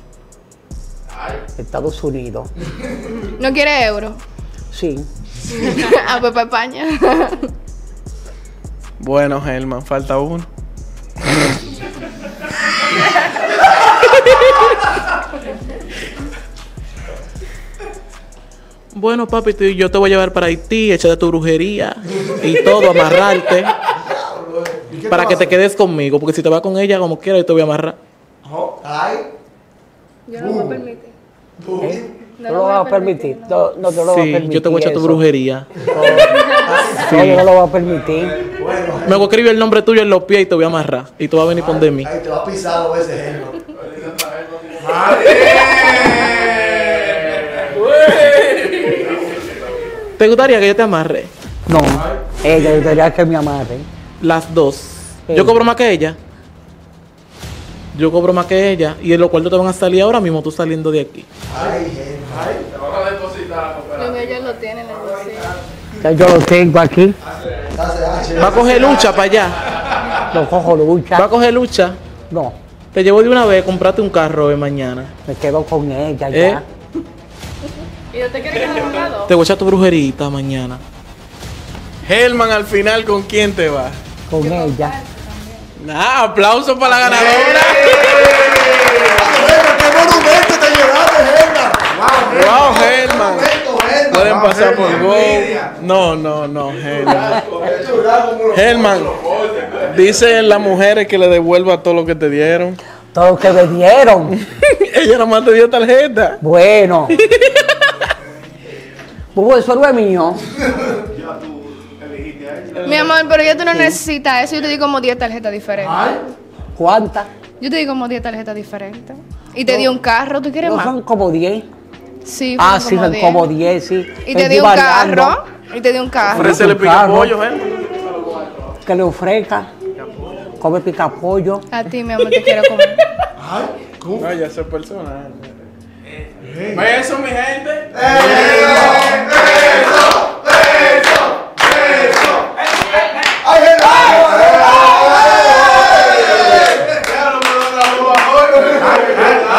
Estados Unidos. ¿No quieres euro? Sí. ah, pues para España. Bueno, Helman, falta uno. Bueno, papi, tú- yo te voy a llevar para Haití, echarte tu brujería y todo, amarrarte. para que te quedes conmigo, porque si te vas con ella como quiera, yo te voy a amarrar. Ay. Yo no lo voy a permitir. No lo vas a permitir. No, no te lo vas a Sí, permitir. yo te voy a echar tu brujería. No, yo no lo voy a permitir. Me voy a escribir el nombre tuyo en los pies y te voy a amarrar. Y tú vas a venir por de mí. Ay, te va a pisar dos veces. ¿Te gustaría que yo te amarre? No, ella yo quería que me amare. Las dos. Yo cobro más que ella. Yo cobro más que ella. Y en los cuartos te van a salir ahora mismo tú saliendo de aquí. Lo mío ellos lo tienen en el yo lo tengo aquí. Va a coger lucha para allá. Lo cojo lucha. Va a coger lucha. No, Te llevo de una vez, comprate un carro de mañana. me quedo con ella ¿Eh? ya. ¿Y no te quieres quedar un lado? Te voy a echar tu brujerita mañana. Helman, al final, ¿con quién te vas? Con ella. Nah, aplauso para la ganadora. ¡Qué monumento te llevaste, Helman! Wow. Helman. Pueden pasar por Go. No, no, no, Helman. Helman, dicen las mujeres que le devuelva todo lo que te dieron. Todo lo que me dieron. Ella nomás te dio tarjeta. Bueno. Bubu, eso no es mío. Mi amor, pero ya tú no necesitas eso. Yo te di como 10 tarjetas diferentes. ¿Cuántas? Yo te di como 10 tarjetas diferentes. Y te di un carro. ¿Tú quieres No más? son como 10. Sí, Ah, sí, son 10. como 10, sí. Y te di un variando. carro. Y te di un carro. Ofrécele Un pica carro. pollo, Helman. Que le ofrezca. Come pica pollo. A ti, mi amor, te quiero comer. No, ya soy personal. Beso, mi gente.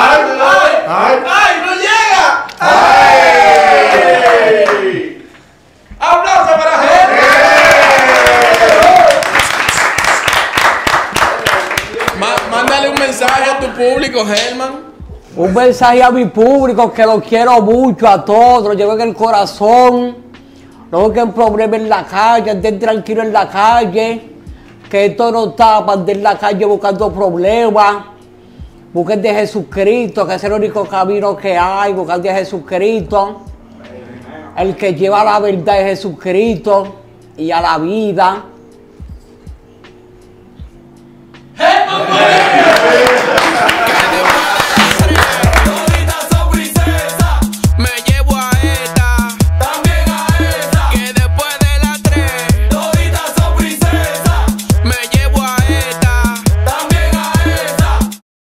¡Ay, no llega! ¡Ay! ¡Aplauso para! Ma- mándale un mensaje a tu público, Helman. Un mensaje a mi público que lo quiero mucho a todos, lo llevo en el corazón. No busquen problemas en la calle, estén tranquilos en la calle. Que esto no está para andar en la calle buscando problemas. Busquen de Jesucristo, que es el único camino que hay. Busquen de Jesucristo. El que lleva la verdad es Jesucristo y a la vida.